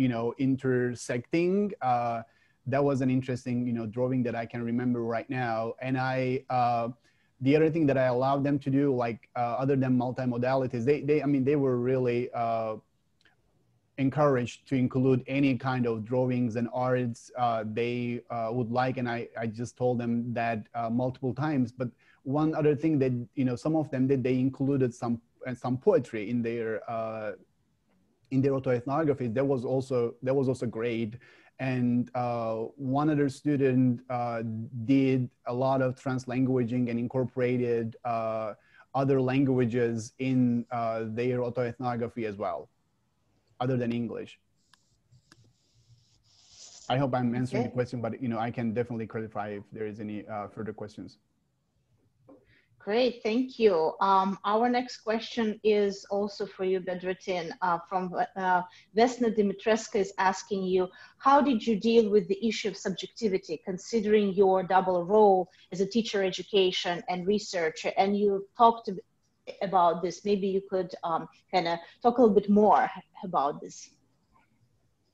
you know intersecting. that was an interesting you know drawing that I can remember right now, and I the other thing that I allowed them to do, like uh, other than multimodalities, they, they, I mean, they were really uh, encouraged to include any kind of drawings and arts uh, they uh, would like. And I, I just told them that uh, multiple times. But one other thing that, you know, some of them did, they included some, uh, some poetry in their, in their autoethnography. That was also, that was also great and uh, one other student uh, did a lot of translanguaging and incorporated uh, other languages in uh, their autoethnography as well, other than English. I hope I'm answering okay. the question, but you know I can definitely clarify if there is any uh, further questions. Great, thank you. Um, our next question is also for you, Bedrettin, uh, from uh, Vesna Dimitrescu is asking you, how did you deal with the issue of subjectivity, considering your double role as a teacher education and researcher? And you talked about this. Maybe you could um, kind of talk a little bit more about this.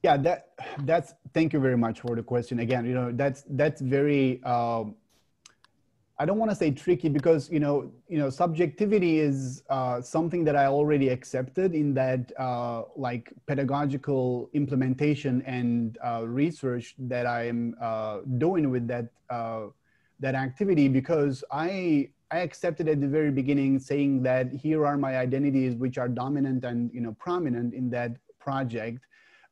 Yeah, that that's. Thank you very much for the question. Again, you know, that's that's very. Um, I don't want to say tricky because you know you know subjectivity is uh, something that I already accepted in that uh, like pedagogical implementation and uh, research that I am uh, doing with that uh, that activity because I I accepted at the very beginning saying that here are my identities which are dominant and you know prominent in that project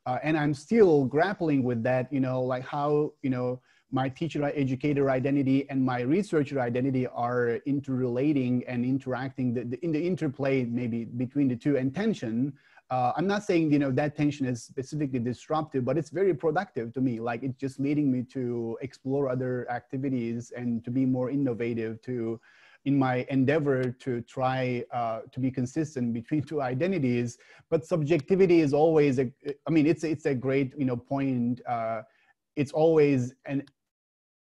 uh, and I'm still grappling with that you know like how you know my teacher educator identity and my researcher identity are interrelating and interacting the, the, in the interplay maybe between the two. And tension uh, i'm not saying you know that tension is specifically disruptive but it's very productive to me. Like it's just leading me to explore other activities and to be more innovative to in my endeavor to try uh, to be consistent between <laughs> two identities. But subjectivity is always a i mean it's it's a great you know point uh, it's always an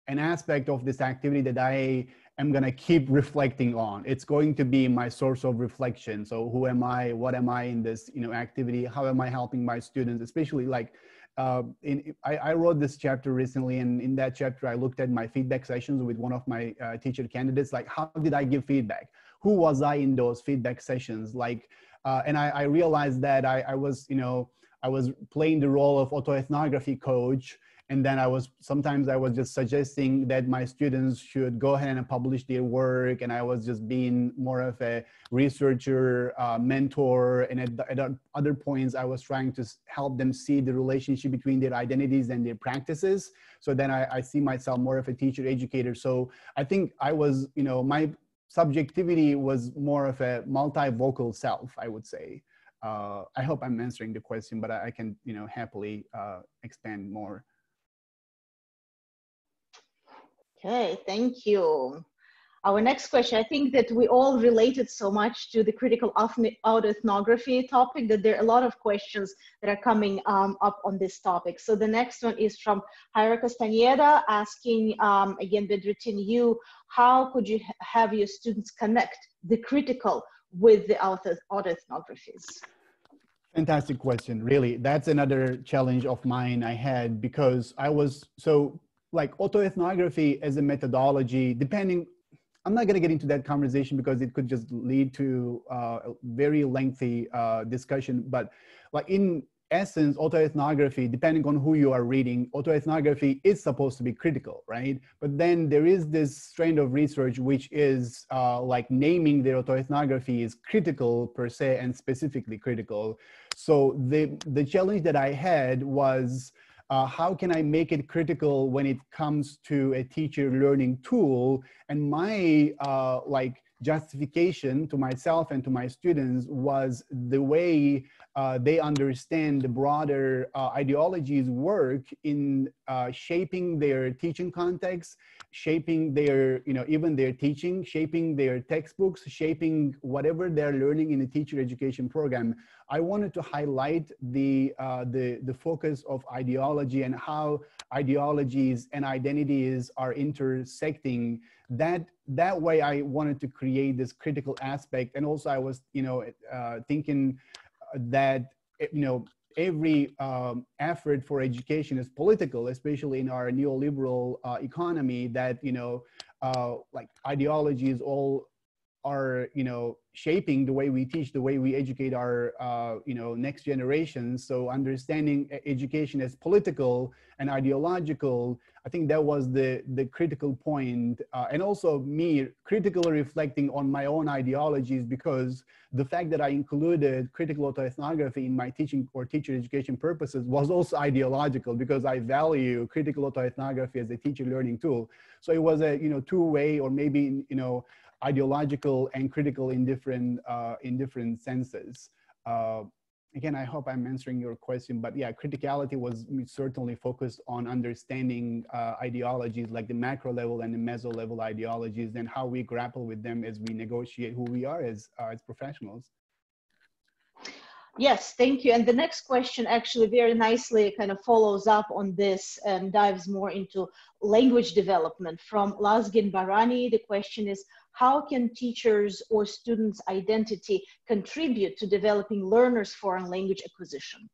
an aspect of this activity that I am going to keep reflecting on. It's going to be my source of reflection. So who am I? What am I in this, you know, activity? How am I helping my students? Especially like, uh, in, I, I, wrote this chapter recently, and in that chapter, I looked at my feedback sessions with one of my uh, teacher candidates. Like, how did I give feedback? Who was I in those feedback sessions? Like, uh, and I, I, realized that I, I was, you know, I was playing the role of autoethnography coach and then I was sometimes I was just suggesting that my students should go ahead and publish their work, and I was just being more of a researcher, uh, mentor, and at, at, other points I was trying to help them see the relationship between their identities and their practices. So then I, I see myself more of a teacher educator. So I think I was, you know, my subjectivity was more of a multi-vocal self, I would say. Uh, I hope I'm answering the question, but I, I can, you know, happily uh, expand more. Okay, thank you. Our next question, I think that we all related so much to the critical autoethnography topic that there are a lot of questions that are coming um, up on this topic. So the next one is from Jaira Castañeda asking, um, again, Bedrettin, you, how could you have your students connect the critical with the autoethnographies? Fantastic question. Really, that's another challenge of mine I had because I was so like autoethnography as a methodology, depending I'm not going to get into that conversation because it could just lead to uh, a very lengthy uh, discussion. But like in essence, autoethnography, depending on who you are reading, autoethnography is supposed to be critical, right? But then there is this strand of research which is uh, like naming their autoethnography is critical per se and specifically critical. So the the challenge that I had was uh, how can I make it critical when it comes to a teacher learning tool? And my uh, like justification to myself and to my students was the way uh, they understand the broader uh, ideologies work in uh, shaping their teaching context, shaping their, you know, even their teaching, shaping their textbooks, shaping whatever they're learning in the teacher education program. I wanted to highlight the, uh, the, the focus of ideology and how ideologies and identities are intersecting that that way i wanted to create this critical aspect and also i was you know uh, thinking that you know every um, effort for education is political, especially in our neoliberal uh, economy. That you know, uh, like ideologies all are you know shaping the way we teach, the way we educate our uh, you know next generations. So understanding education as political and ideological, I think that was the the critical point, uh, and also me critically reflecting on my own ideologies because the fact that I included critical autoethnography in my teaching or teacher education purposes was also ideological because I value critical autoethnography as a teacher learning tool. So it was a you know two way or maybe you know ideological and critical in different, uh, in different senses. Uh, again, I hope I'm answering your question, but yeah, criticality was certainly focused on understanding uh, ideologies like the macro level and the meso level ideologies and how we grapple with them as we negotiate who we are as, uh, as professionals. Yes, thank you. And the next question actually very nicely kind of follows up on this and dives more into language development. From Lasgin Barani, the question is, how can teachers or students' identity contribute to developing learners' foreign language acquisition?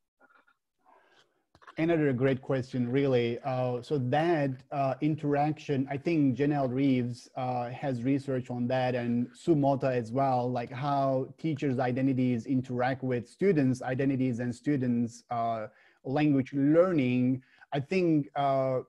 Another great question, really. Uh, so that uh, interaction, I think Jenelle Reeves uh, has research on that and Sue Motha as well, like how teachers' identities interact with students' identities and students' uh, language learning. I think uh,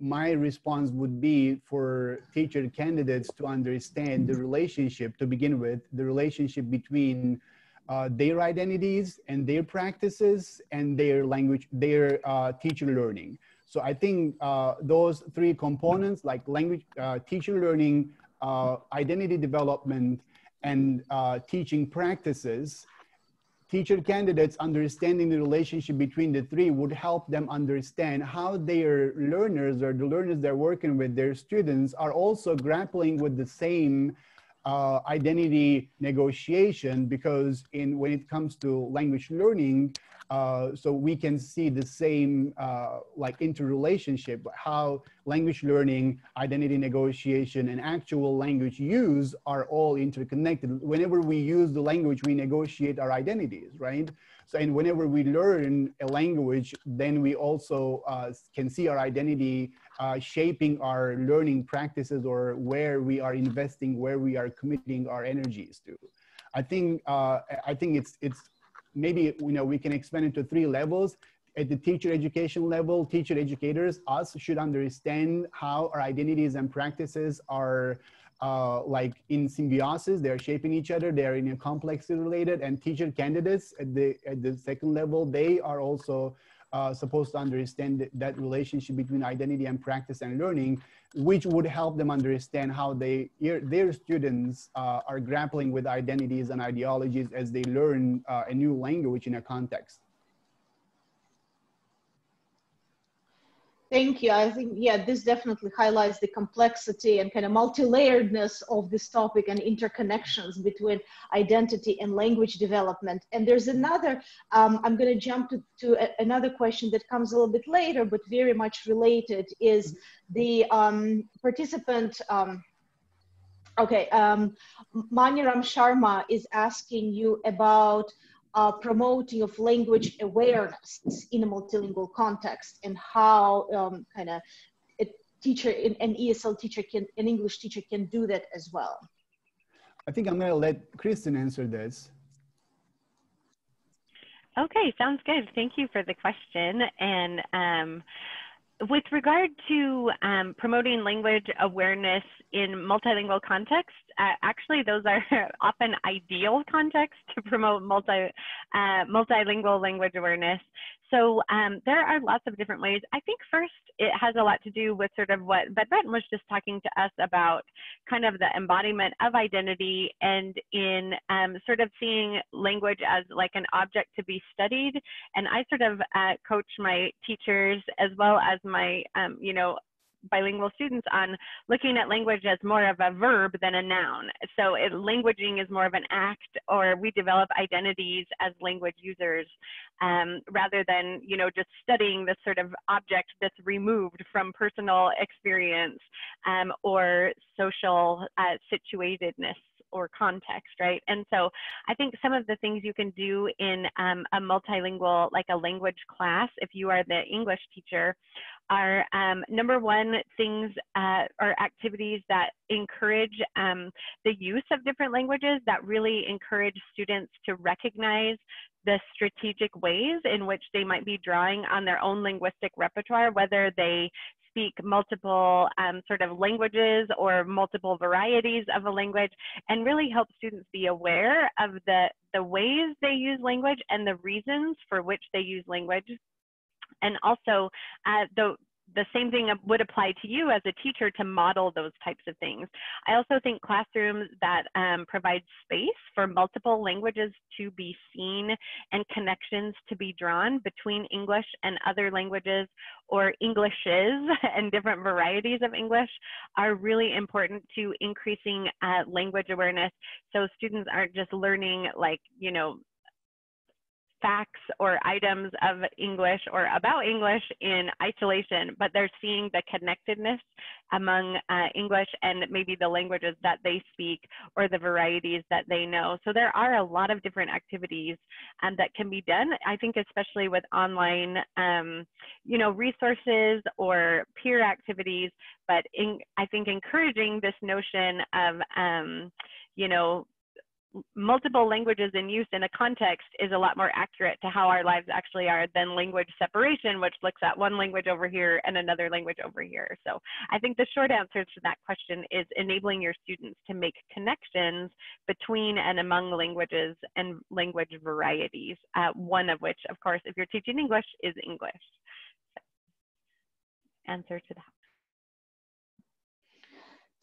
my response would be for teacher candidates to understand the relationship to begin with, the relationship between uh, their identities and their practices and their language, their uh, teacher learning. So I think uh, those three components like language, uh, teacher learning, uh, identity development, and uh, teaching practices teacher candidates understanding the relationship between the three would help them understand how their learners or the learners they're working with, their students, are also grappling with the same uh, identity negotiation because in when it comes to language learning, uh, so we can see the same uh, like interrelationship, how language learning, identity negotiation, and actual language use are all interconnected. Whenever we use the language, we negotiate our identities, right? So, and whenever we learn a language, then we also uh, can see our identity uh, shaping our learning practices or where we are investing, where we are committing our energies to. I think uh, I think it's it's maybe you know we can expand into three levels. At the teacher education level teacher educators us should understand how our identities and practices are uh, like in symbiosis. They're shaping each other. They're in a complexly related. And teacher candidates at the at the second level they are also uh, supposed to understand that relationship between identity and practice and learning, which would help them understand how they their students uh, are grappling with identities and ideologies as they learn uh, a new language in a context. Thank you. I think, yeah, this definitely highlights the complexity and kind of multi-layeredness of this topic and interconnections between identity and language development. And there's another, um, I'm going to jump to, to a, another question that comes a little bit later, but very much related is the um, participant, um, okay, um, Maniram Sharma is asking you about uh, promoting of language awareness in a multilingual context and how um, kind of a teacher, an ESL teacher can, an English teacher can do that as well. I think I'm going to let Kristen answer this. Okay, sounds good. Thank you for the question. And um, with regard to um, promoting language awareness in multilingual context, uh, actually those are <laughs> often ideal contexts to promote multi, uh, multilingual language awareness. So um, there are lots of different ways. I think first it has a lot to do with sort of what Vedret was just talking to us about, kind of the embodiment of identity and in um, sort of seeing language as like an object to be studied. And I sort of uh, coach my teachers as well as my, um, you know, bilingual students on looking at language as more of a verb than a noun. So it, languaging is more of an act, or we develop identities as language users um, rather than you know just studying this sort of object that's removed from personal experience um, or social uh, situatedness or context, right? And so I think some of the things you can do in um, a multilingual, like a language class, if you are the English teacher, are um, number one things uh, or activities that encourage um, the use of different languages that really encourage students to recognize the strategic ways in which they might be drawing on their own linguistic repertoire, whether they speak multiple um, sort of languages or multiple varieties of a language and really help students be aware of the, the ways they use language and the reasons for which they use language. And also uh, the the same thing would apply to you as a teacher to model those types of things. I also think classrooms that um, provide space for multiple languages to be seen and connections to be drawn between English and other languages or Englishes <laughs> and different varieties of English are really important to increasing uh, language awareness. So students aren't just learning like, you know, facts or items of English or about English in isolation, but they're seeing the connectedness among uh, English and maybe the languages that they speak or the varieties that they know. So there are a lot of different activities um, that can be done. I think especially with online, um, you know, resources or peer activities, but in, I think encouraging this notion of, um, you know, multiple languages in use in a context is a lot more accurate to how our lives actually are than language separation, which looks at one language over here and another language over here. So I think the short answer to that question is enabling your students to make connections between and among languages and language varieties, uh, one of which, of course, if you're teaching English, is English. So, answer to that.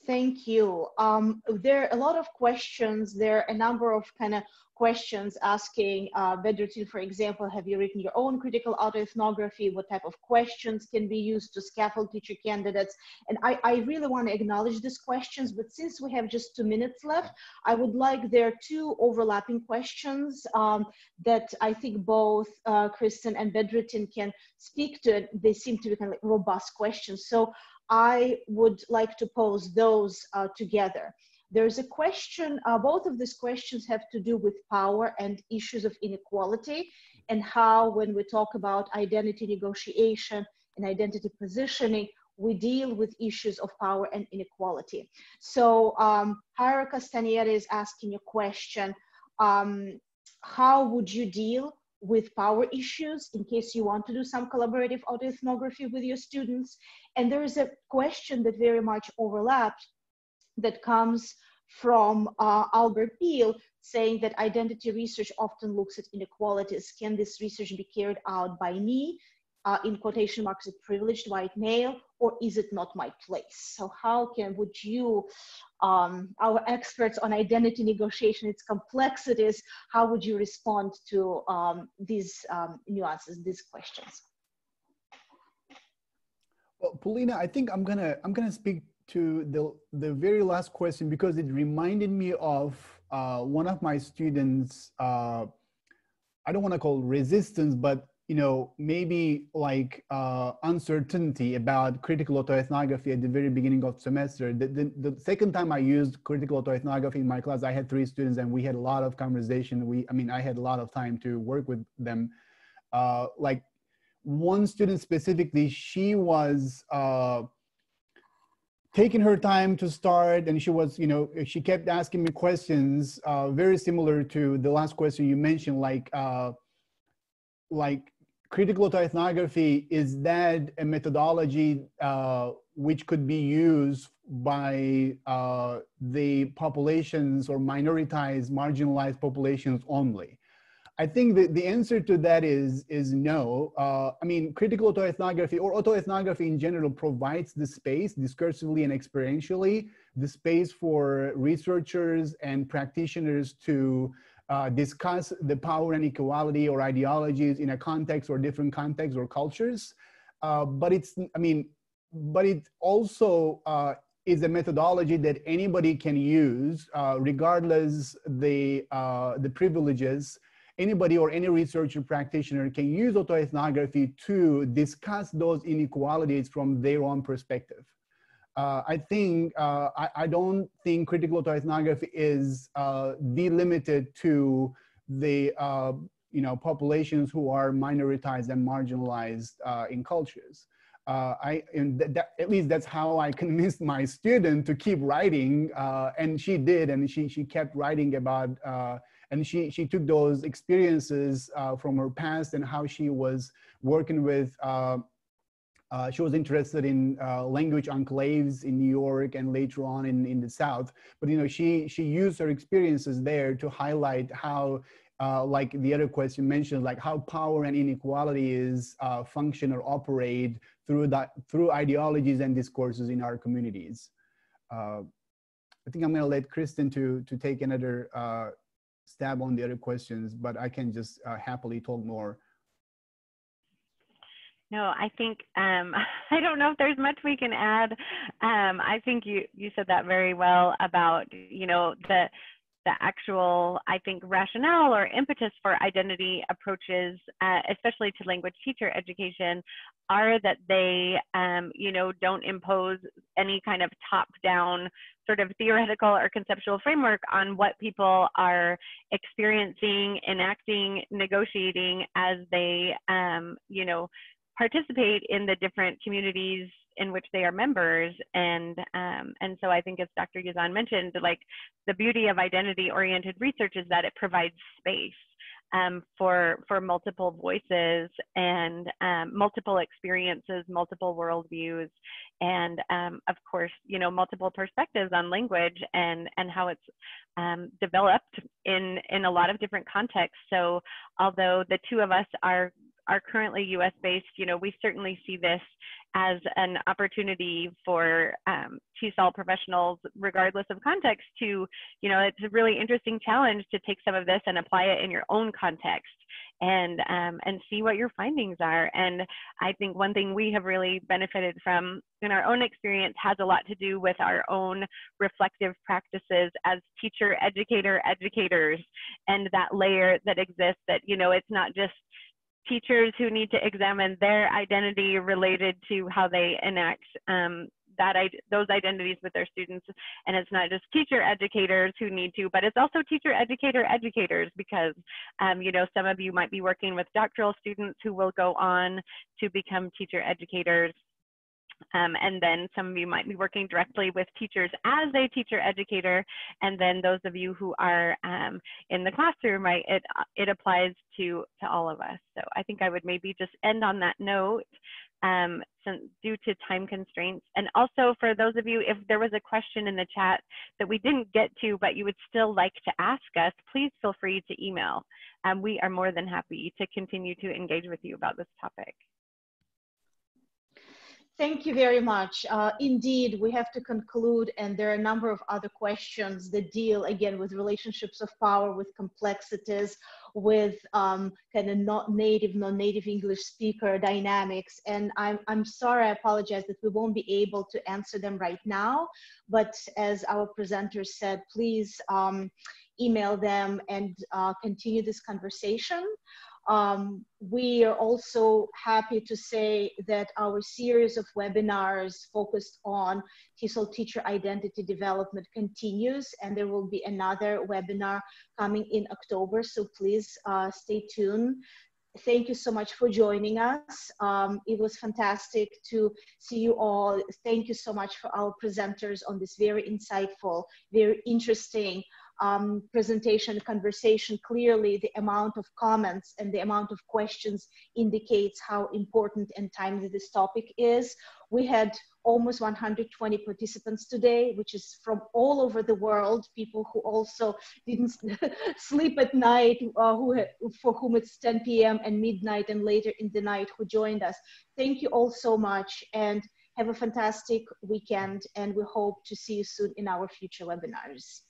Thank you. Um, there are a lot of questions. There are a number of kind of questions asking, uh, Bedrettin, for example, have you written your own critical autoethnography? What type of questions can be used to scaffold teacher candidates? And I, I really want to acknowledge these questions, but since we have just two minutes left, I would like, there are two overlapping questions um, that I think both uh, Kristen and Bedrettin can speak to. They seem to be kind of like robust questions. So I would like to pose those uh, together. There's a question, uh, both of these questions have to do with power and issues of inequality and how when we talk about identity negotiation and identity positioning, we deal with issues of power and inequality. So um, Castanier is asking a question, um, how would you deal with power issues in case you want to do some collaborative autoethnography with your students. And there is a question that very much overlaps that comes from uh, Albert Beale saying that identity research often looks at inequalities. Can this research be carried out by me uh, in quotation marks, a privileged white male, or is it not my place? So how can, would you, um, our experts on identity negotiation, its complexities, how would you respond to um, these um, nuances, these questions? Well, Polina, I think I'm gonna I'm gonna speak to the the very last question because it reminded me of uh, one of my students. Uh, I don't want to call resistance, but you know maybe like uh, uncertainty about critical autoethnography at the very beginning of semester. The, the, the second time I used critical autoethnography in my class, I had three students and we had a lot of conversation. We I mean I had a lot of time to work with them. Uh, like one student specifically, she was uh, taking her time to start and she was, you know, she kept asking me questions uh, very similar to the last question you mentioned, like, uh, like critical autoethnography, is that a methodology uh, which could be used by uh, the populations or minoritized, marginalized populations only? I think the, the answer to that is, is no. Uh, I mean, critical autoethnography or autoethnography in general provides the space discursively and experientially, the space for researchers and practitioners to uh, discuss the power and equality or ideologies in a context or different contexts or cultures. Uh, but it's, I mean, but it also uh, is a methodology that anybody can use, uh, regardless the uh, the privileges anybody or any researcher practitioner can use autoethnography to discuss those inequalities from their own perspective. Uh, I think, uh, I, I, don't think critical autoethnography is uh, delimited to the uh, you know, populations who are minoritized and marginalized uh, in cultures. Uh, I, and that, at least that's how I <laughs> convinced my student to keep writing, and she did, and she, she kept writing about and she she took those experiences from her past and how she was working with. Uh, uh, she was interested in uh, language enclaves in New York and later on in, in the South. But you know, she she used her experiences there to highlight how, uh, like the other question mentioned, like how power and inequality is uh, function or operate through that through ideologies and discourses in our communities. I think I'm going to let Kristen to to take another stab on the other questions, but I can just uh, happily talk more. No, I think um, <laughs> I don't know if there's much we can add. Um, I think you you said that very well about you know the the actual I think rationale or impetus for identity approaches, uh, especially to language teacher education, are that they um, you know don't impose any kind of top down sort of theoretical or conceptual framework on what people are experiencing, enacting, negotiating as they, um, you know, participate in the different communities in which they are members. And, um, and so I think as Dr. Yazan mentioned, like the beauty of identity oriented research is that it provides space um, for for multiple voices and um, multiple experiences, multiple worldviews, and um, of course, you know, multiple perspectives on language and and how it's um, developed in in a lot of different contexts. So, although the two of us are are currently US based, you know, we certainly see this as an opportunity for um, TESOL professionals, regardless of context, to, you know, it's a really interesting challenge to take some of this and apply it in your own context and um, and see what your findings are. And I think one thing we have really benefited from in our own experience has a lot to do with our own reflective practices as teacher educator educators and that layer that exists that you know it's not just teachers who need to examine their identity related to how they enact um, that those identities with their students. And it's not just teacher educators who need to but it's also teacher educator educators because um, you know some of you might be working with doctoral students who will go on to become teacher educators um, and then some of you might be working directly with teachers as a teacher educator. And then those of you who are um, in the classroom, right, it, it applies to, to all of us. So I think I would maybe just end on that note um, since, due to time constraints. And also for those of you, if there was a question in the chat that we didn't get to, but you would still like to ask us, please feel free to email. Um, we are more than happy to continue to engage with you about this topic. Thank you very much. Uh, indeed, we have to conclude, and there are a number of other questions that deal again with relationships of power, with complexities, with um, kind of not native, non-native English speaker dynamics. And I'm, I'm sorry, I apologize that we won't be able to answer them right now. But as our presenter said, please um, email them and uh, continue this conversation. Um, we are also happy to say that our series of webinars focused on TESOL teacher identity development continues and there will be another webinar coming in October. So please uh, stay tuned. Thank you so much for joining us. Um, it was fantastic to see you all. Thank you so much for our presenters on this very insightful, very interesting um, presentation conversation, clearly the amount of comments and the amount of questions indicates how important and timely this topic is. We had almost 120 participants today, which is from all over the world, people who also didn't <laughs> sleep at night, uh, who for whom it's 10 p.m. and midnight and later in the night who joined us. Thank you all so much and have a fantastic weekend and we hope to see you soon in our future webinars.